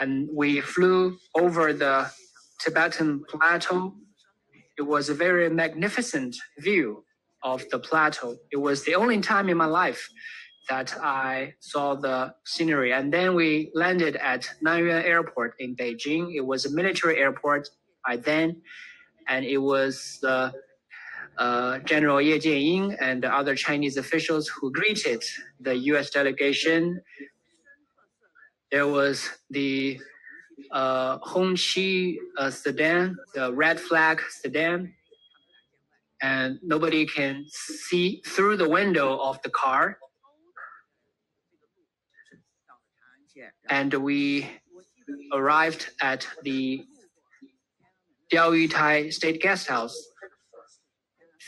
And we flew over the Tibetan plateau. It was a very magnificent view of the plateau. It was the only time in my life that I saw the scenery. And then we landed at Nanyuan Airport in Beijing. It was a military airport by then, and it was the uh, General Ye Jianying and the other Chinese officials who greeted the U.S. delegation. There was the uh, Hongqi uh, sedan, the red flag sedan, and nobody can see through the window of the car. And we arrived at the Diaoyutai State Guest House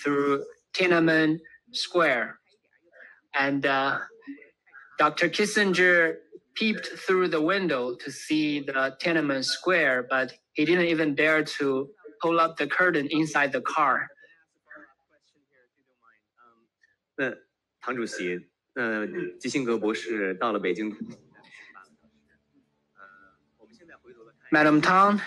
through Tiananmen Square. And uh, Dr. Kissinger peeped through the window to see the Tiananmen Square, but he didn't even dare to pull up the curtain inside the car. madam um, uh, Tang, uh,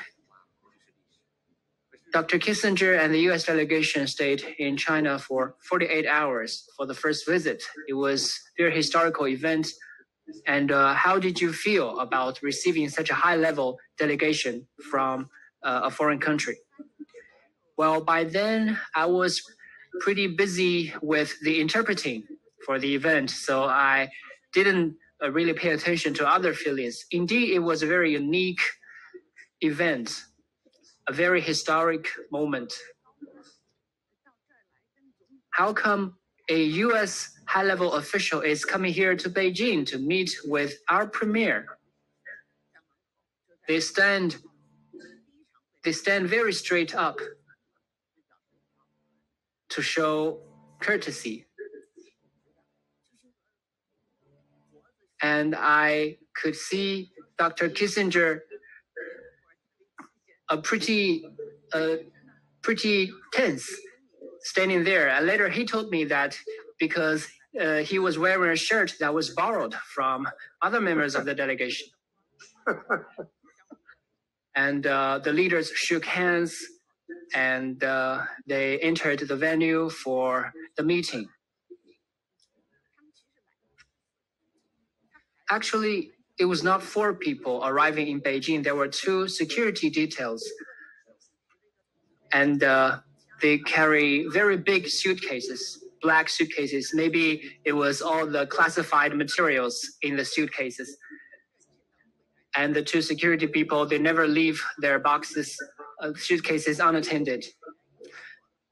Dr. Kissinger and the U.S. delegation stayed in China for 48 hours for the first visit. It was their historical event and uh, how did you feel about receiving such a high level delegation from uh, a foreign country? Well, by then I was pretty busy with the interpreting for the event, so I didn't uh, really pay attention to other feelings. Indeed, it was a very unique event, a very historic moment. How come a US high level official is coming here to Beijing to meet with our premier? They stand they stand very straight up to show courtesy. And I could see Dr. Kissinger a pretty, uh, pretty tense standing there. And later he told me that because uh, he was wearing a shirt that was borrowed from other members of the delegation. and uh, the leaders shook hands and uh, they entered the venue for the meeting. Actually, it was not four people arriving in Beijing. There were two security details, and uh, they carry very big suitcases, black suitcases. Maybe it was all the classified materials in the suitcases. And the two security people, they never leave their boxes uh, suitcases unattended.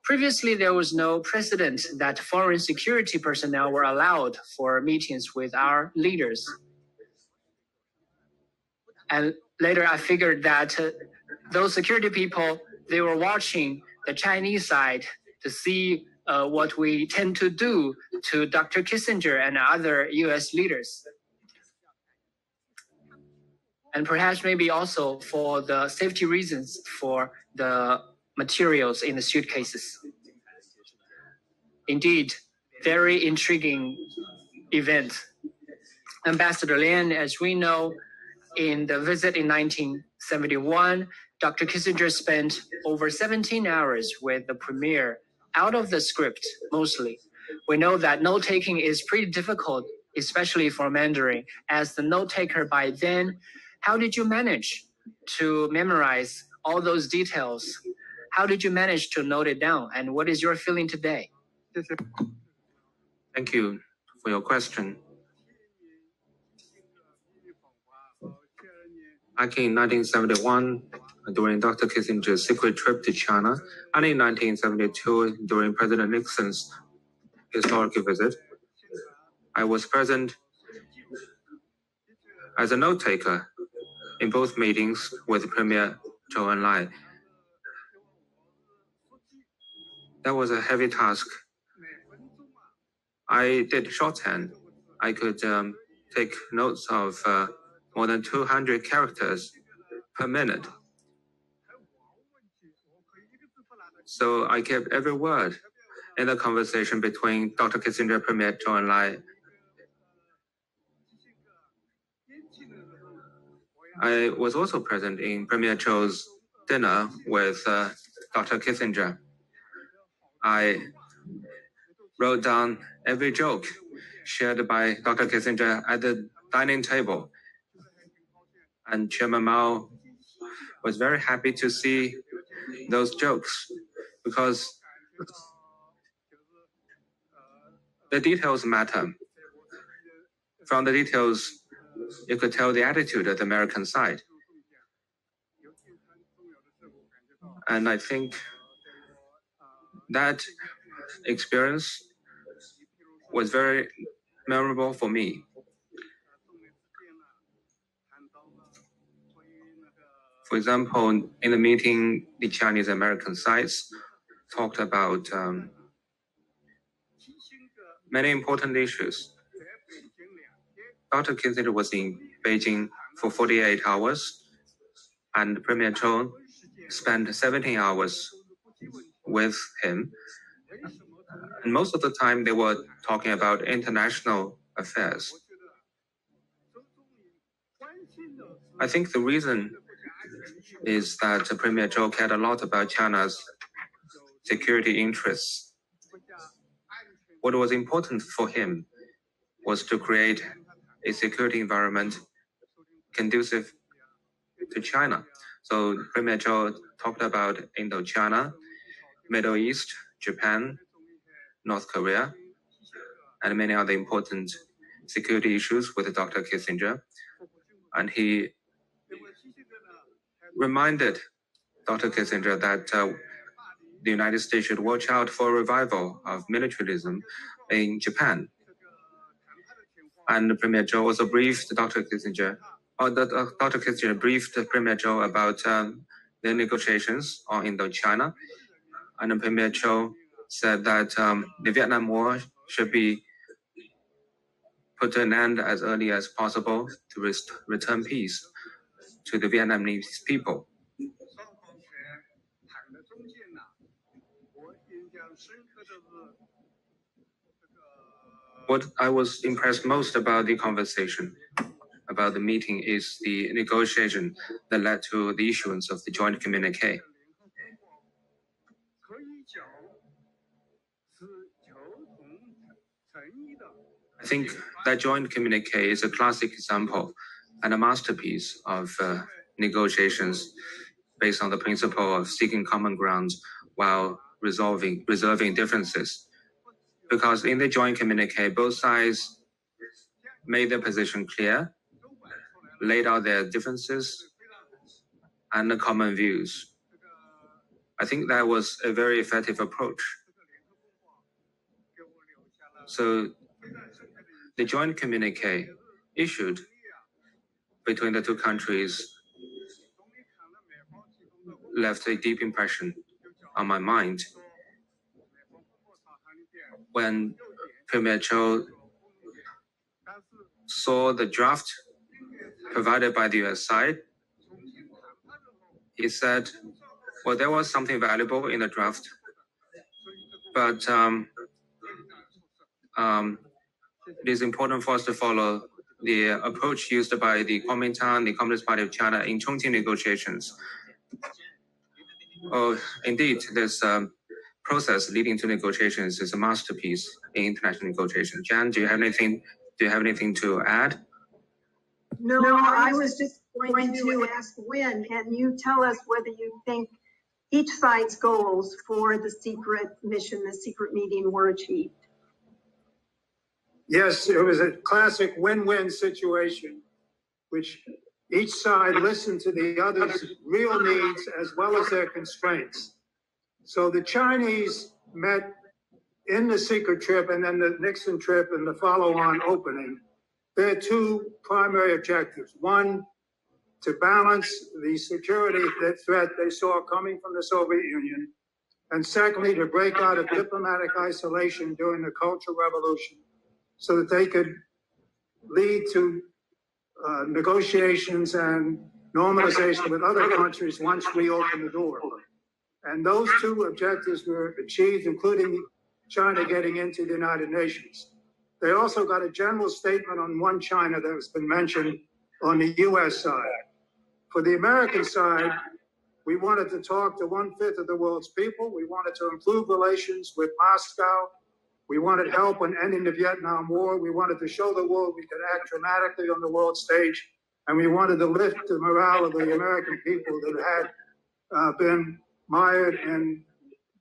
Previously, there was no precedent that foreign security personnel were allowed for meetings with our leaders. And later, I figured that uh, those security people they were watching the Chinese side to see uh, what we tend to do to Dr. Kissinger and other U.S. leaders and perhaps maybe also for the safety reasons for the materials in the suitcases. Indeed, very intriguing event. Ambassador Lian, as we know, in the visit in 1971, Dr. Kissinger spent over 17 hours with the premier out of the script mostly. We know that note taking is pretty difficult, especially for Mandarin, as the note taker by then how did you manage to memorize all those details? How did you manage to note it down? And what is your feeling today? Thank you for your question. Back in 1971, during Dr. Kissinger's secret trip to China, and in 1972, during President Nixon's historic visit, I was present as a note taker in both meetings with Premier Zhou Enlai. That was a heavy task. I did shorthand. I could um, take notes of uh, more than 200 characters per minute. So I kept every word in the conversation between Dr. Kissinger, Premier Zhou Enlai, I was also present in Premier Zhou's dinner with uh, Dr. Kissinger. I wrote down every joke shared by Dr. Kissinger at the dining table. And Chairman Mao was very happy to see those jokes because the details matter. From the details, you could tell the attitude of the American side. And I think that experience was very memorable for me. For example, in the meeting, the Chinese American sides talked about um, many important issues. Dr. Kissinger was in Beijing for 48 hours, and Premier Zhou spent 17 hours with him. And most of the time, they were talking about international affairs. I think the reason is that Premier Zhou cared a lot about China's security interests. What was important for him was to create a security environment conducive to China. So Premier Zhou talked about Indochina, Middle East, Japan, North Korea, and many other important security issues with Dr. Kissinger. And he reminded Dr. Kissinger that uh, the United States should watch out for a revival of militarism in Japan. And Premier Zhou also briefed Dr. Kissinger, or the, uh, Dr. Kissinger briefed Premier Zhou about um, the negotiations on Indochina. And Premier Zhou said that um, the Vietnam War should be put an end as early as possible to rest- return peace to the Vietnamese people. What I was impressed most about the conversation, about the meeting, is the negotiation that led to the issuance of the joint communique. I think that joint communique is a classic example and a masterpiece of uh, negotiations based on the principle of seeking common grounds while resolving resolving differences. Because in the joint communique, both sides made their position clear, laid out their differences and the common views. I think that was a very effective approach. So the joint communique issued between the two countries left a deep impression on my mind. When Premier Zhou saw the draft provided by the US side, he said, well, there was something valuable in the draft, but um, um, it is important for us to follow the approach used by the Kuomintang, the Communist Party of China in Chongqing negotiations. Oh, indeed, this um, process leading to negotiations is a masterpiece in international negotiations. Jan, do you have anything? Do you have anything to add? No, no I was just going to ask when. can you tell us whether you think each side's goals for the secret mission, the secret meeting were achieved? Yes, it was a classic win-win situation, which each side listened to the other's real needs as well as their constraints. So the Chinese met in the secret trip and then the Nixon trip and the follow-on opening. Their two primary objectives. One, to balance the security threat they saw coming from the Soviet Union. And secondly, to break out of diplomatic isolation during the Cultural Revolution so that they could lead to uh, negotiations and normalization with other countries once we open the door. And those two objectives were achieved, including China getting into the United Nations. They also got a general statement on one China that has been mentioned on the U.S. side. For the American side, we wanted to talk to one fifth of the world's people. We wanted to improve relations with Moscow we wanted help in ending the Vietnam War. We wanted to show the world we could act dramatically on the world stage. And we wanted to lift the morale of the American people that had uh, been mired in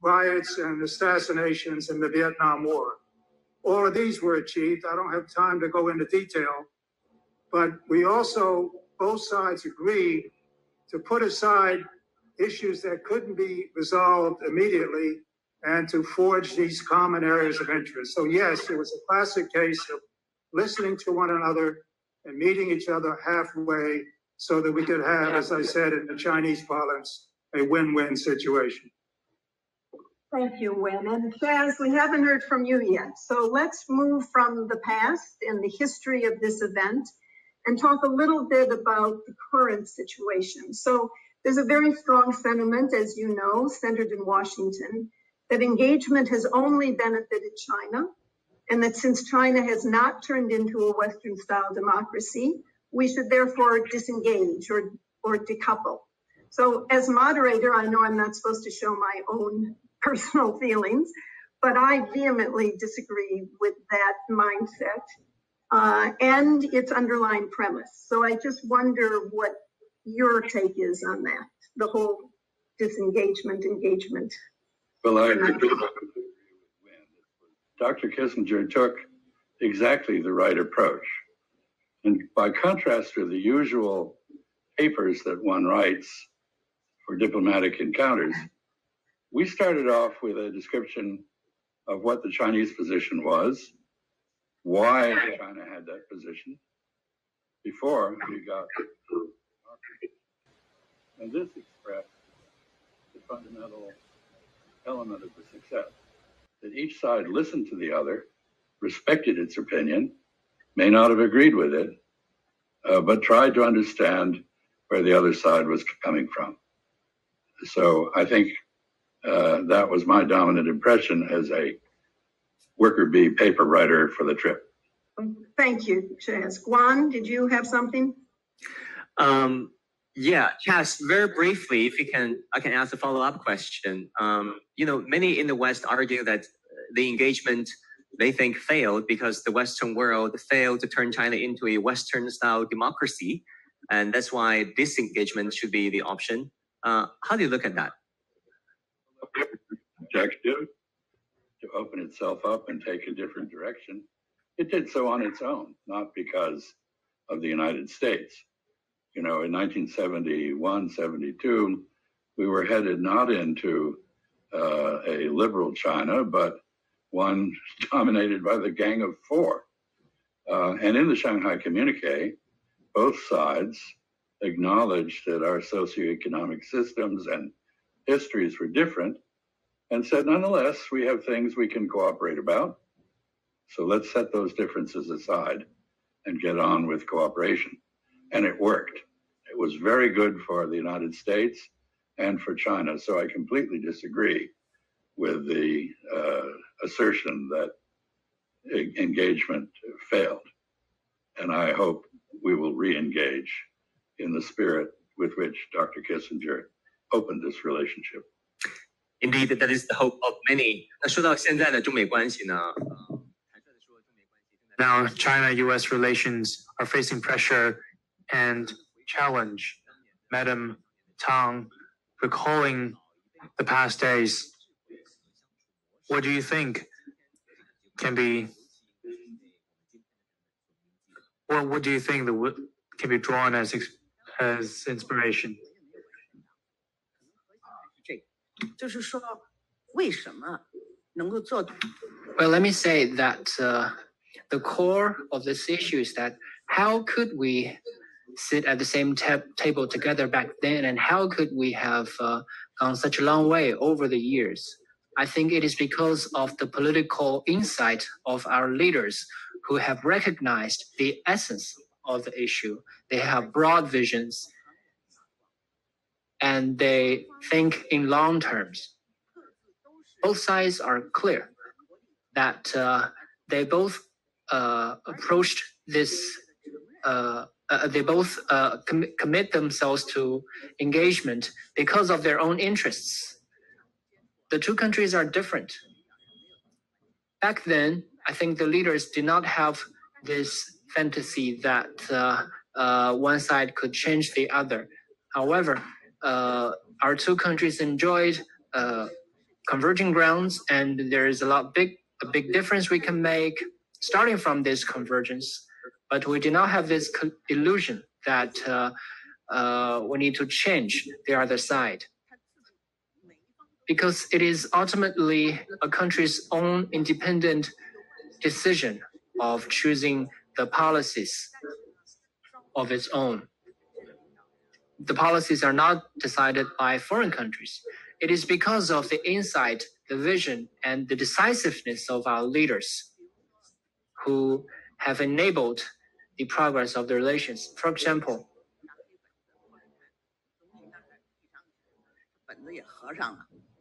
riots and assassinations in the Vietnam War. All of these were achieved. I don't have time to go into detail. But we also, both sides agreed to put aside issues that couldn't be resolved immediately and to forge these common areas of interest. So, yes, it was a classic case of listening to one another and meeting each other halfway so that we could have, as I said in the Chinese parlance, a win win situation. Thank you, Win. And Chas, we haven't heard from you yet. So let's move from the past and the history of this event and talk a little bit about the current situation. So there's a very strong sentiment, as you know, centered in Washington, that engagement has only benefited China, and that since China has not turned into a Western style democracy, we should therefore disengage or, or decouple. So as moderator, I know I'm not supposed to show my own personal feelings, but I vehemently disagree with that mindset uh, and its underlying premise. So I just wonder what your take is on that, the whole disengagement, engagement. Well, I agree. Dr. Kissinger took exactly the right approach. And by contrast to the usual papers that one writes for diplomatic encounters, we started off with a description of what the Chinese position was, why China had that position before we got. And this expressed the fundamental element of the success that each side listened to the other, respected its opinion, may not have agreed with it, uh, but tried to understand where the other side was coming from. So I think uh, that was my dominant impression as a worker bee paper writer for the trip. Thank you, Chas. Guan, did you have something? Um, yeah, Chas, very briefly, if you can, I can ask a follow-up question. Um, you know, many in the West argue that the engagement they think failed because the Western world failed to turn China into a Western-style democracy, and that's why disengagement should be the option. Uh, how do you look at that? Objective to open itself up and take a different direction. It did so on its own, not because of the United States. You know, in 1971, 72, we were headed not into uh, a liberal China, but one dominated by the Gang of Four. Uh, and in the Shanghai Communique, both sides acknowledged that our socioeconomic systems and histories were different and said, nonetheless, we have things we can cooperate about. So let's set those differences aside and get on with cooperation. And it worked. It was very good for the United States and for China. So I completely disagree with the uh, assertion that engagement failed. And I hope we will re engage in the spirit with which Dr. Kissinger opened this relationship. Indeed, that is the hope of many. 那说到现在的中美关系呢，呃 Now, China US relations are facing pressure and challenge. Madam Tang, recalling the past days, what do you think can be, or what do you think that can be drawn as, as inspiration? 就是说，为什么能够做？ Well, let me say that uh, the core of this issue is that how could we sit at the same tab- table together back then, and how could we have uh, gone such a long way over the years? I think it is because of the political insight of our leaders who have recognized the essence of the issue. They have broad visions and they think in long terms. Both sides are clear that uh, they both uh, approached this, uh, uh they both uh, com- commit themselves to engagement because of their own interests. The two countries are different. Back then, I think the leaders did not have this fantasy that uh, one side could change the other. However, uh, our two countries enjoyed uh, converging grounds, and there is a lot big a big difference we can make starting from this convergence. But we do not have this illusion that uh, uh, we need to change the other side. Because it is ultimately a country's own independent decision of choosing the policies of its own the policies are not decided by foreign countries. It is because of the insight, the vision, and the decisiveness of our leaders who have enabled the progress of the relations. For example,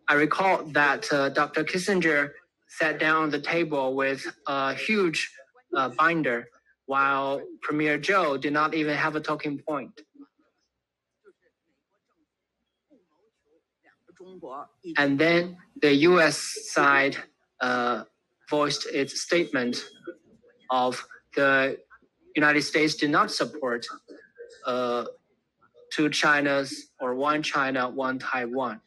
I recall that uh, Dr. Kissinger sat down the table with a huge uh, binder while Premier Zhou did not even have a talking point. And then the US side uh, voiced its statement of the United States did not support uh, two Chinas or one China, one Taiwan.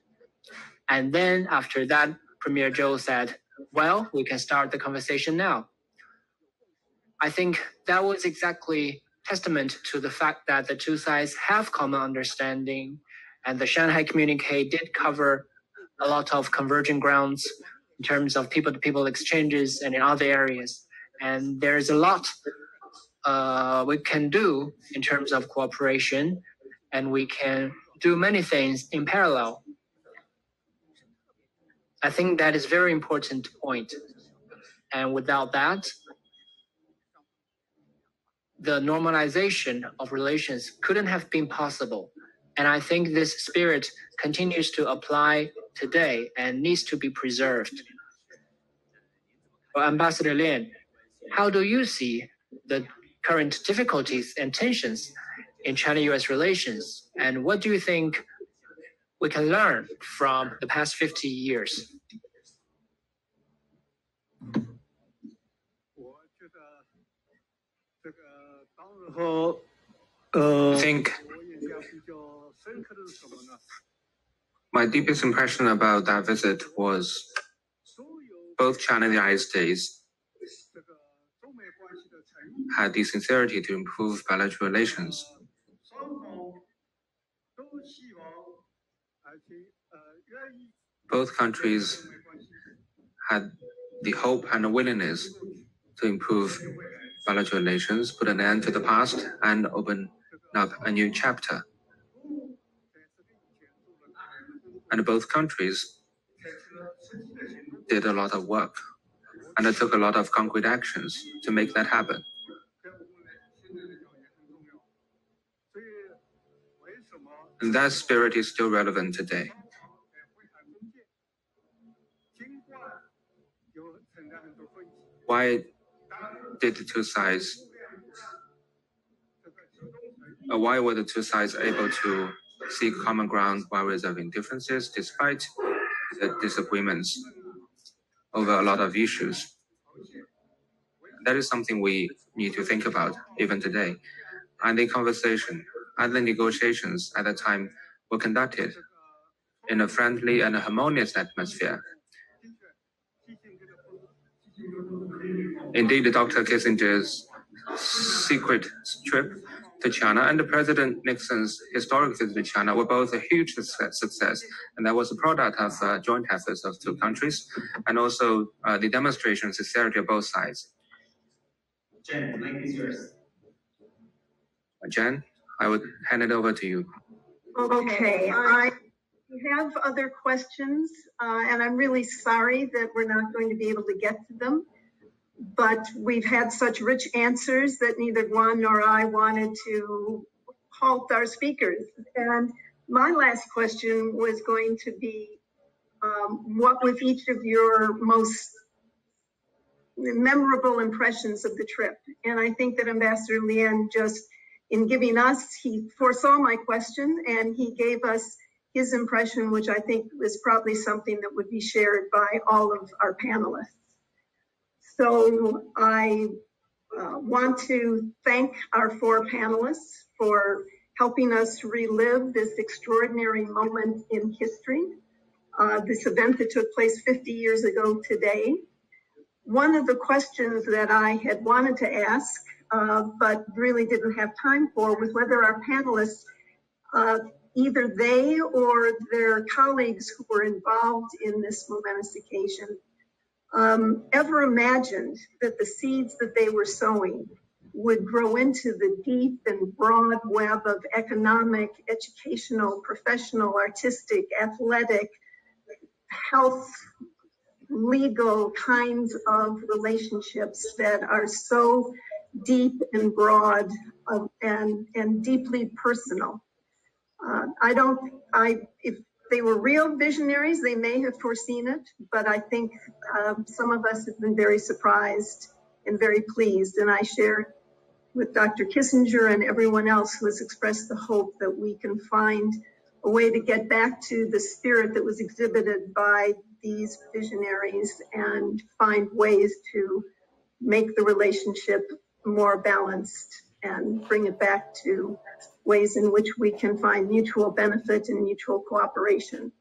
And then after that, Premier Zhou said, well, we can start the conversation now. I think that was exactly testament to the fact that the two sides have common understanding and the Shanghai communique did cover a lot of converging grounds in terms of people to people exchanges and in other areas. And there's a lot uh, we can do in terms of cooperation, and we can do many things in parallel. I think that is very important point. And without that, the normalization of relations couldn't have been possible. And I think this spirit continues to apply today and needs to be preserved. Well, Ambassador Lian, how do you see the current difficulties and tensions in China US relations? And what do you think we can learn from the past 50 years? Think my deepest impression about that visit was both China and the United States had the sincerity to improve bilateral relations. Both countries had the hope and the willingness to improve bilateral relations, put an end to the past, and open up a new chapter. And both countries did a lot of work and took a lot of concrete actions to make that happen. And that spirit is still relevant today. Why did the two sides, uh, why were the two sides able to seek common ground while resolving differences despite the disagreements over a lot of issues? That is something we need to think about even today. And the conversation and the negotiations at the time were conducted in a friendly and a harmonious atmosphere. Indeed, Dr. Kissinger's secret trip to China and President Nixon's historic visit to China were both a huge success, and that was a product of uh, joint efforts of two countries, and also uh, the demonstration of sincerity of both sides. Jen, the mic is yours. Jen, I would hand it over to you. Okay, I have other questions, uh, and I'm really sorry that we're not going to be able to get to them. But we've had such rich answers that neither Guan nor I wanted to halt our speakers. And my last question was going to be, um, what was each of your most memorable impressions of the trip? And I think that Ambassador Lian just in giving us, he foresaw my question and he gave us his impression, which I think is probably something that would be shared by all of our panelists. So I uh, want to thank our four panelists for helping us relive this extraordinary moment in history, uh, this event that took place 50 years ago today. One of the questions that I had wanted to ask uh, but really didn't have time for was whether our panelists, uh, either they or their colleagues who were involved in this momentous occasion, um, ever imagined that the seeds that they were sowing would grow into the deep and broad web of economic, educational, professional, artistic, athletic, health, legal kinds of relationships that are so deep and broad and and deeply personal. Uh, I don't. I if they were real visionaries, they may have foreseen it, but I think um, some of us have been very surprised and very pleased. And I share with Dr. Kissinger and everyone else who has expressed the hope that we can find a way to get back to the spirit that was exhibited by these visionaries and find ways to make the relationship more balanced and bring it back to ways in which we can find mutual benefit and mutual cooperation.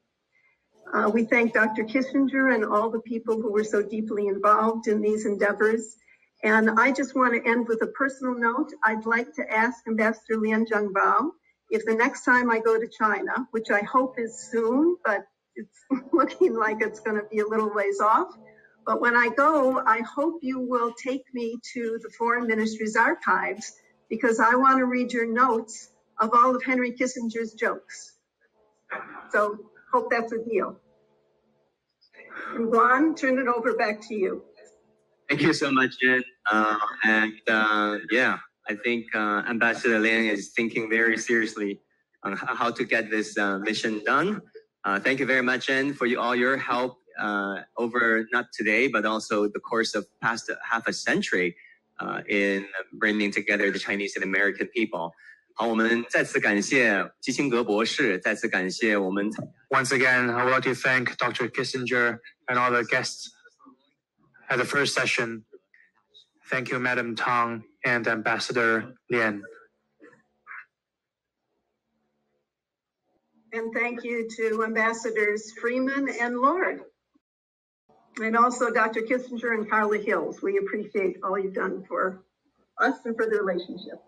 Uh, we thank Dr. Kissinger and all the people who were so deeply involved in these endeavors. And I just want to end with a personal note. I'd like to ask Ambassador Lian Zhengbao if the next time I go to China, which I hope is soon, but it's looking like it's going to be a little ways off. But when I go, I hope you will take me to the Foreign Ministry's archives because I want to read your notes of all of Henry Kissinger's jokes. So hope that's a deal. Guan, turn it over back to you. Thank you so much, Jen. Uh, and uh, yeah, I think uh, Ambassador Lian is thinking very seriously on how to get this uh, mission done. Uh, thank you very much, Jen, for you, all your help uh, over not today, but also the course of past half a century in bringing together the Chinese and American people. 好，我们再次感谢基辛格博士，再次感谢我们。Once again, I would like to thank Dr. Kissinger and all the guests at the first session. Thank you, Madam Tang and Ambassador Lian. And thank you to Ambassadors Freeman and Lord. And also Dr. Kissinger and Carla Hills. We appreciate all you've done for us and for the relationship.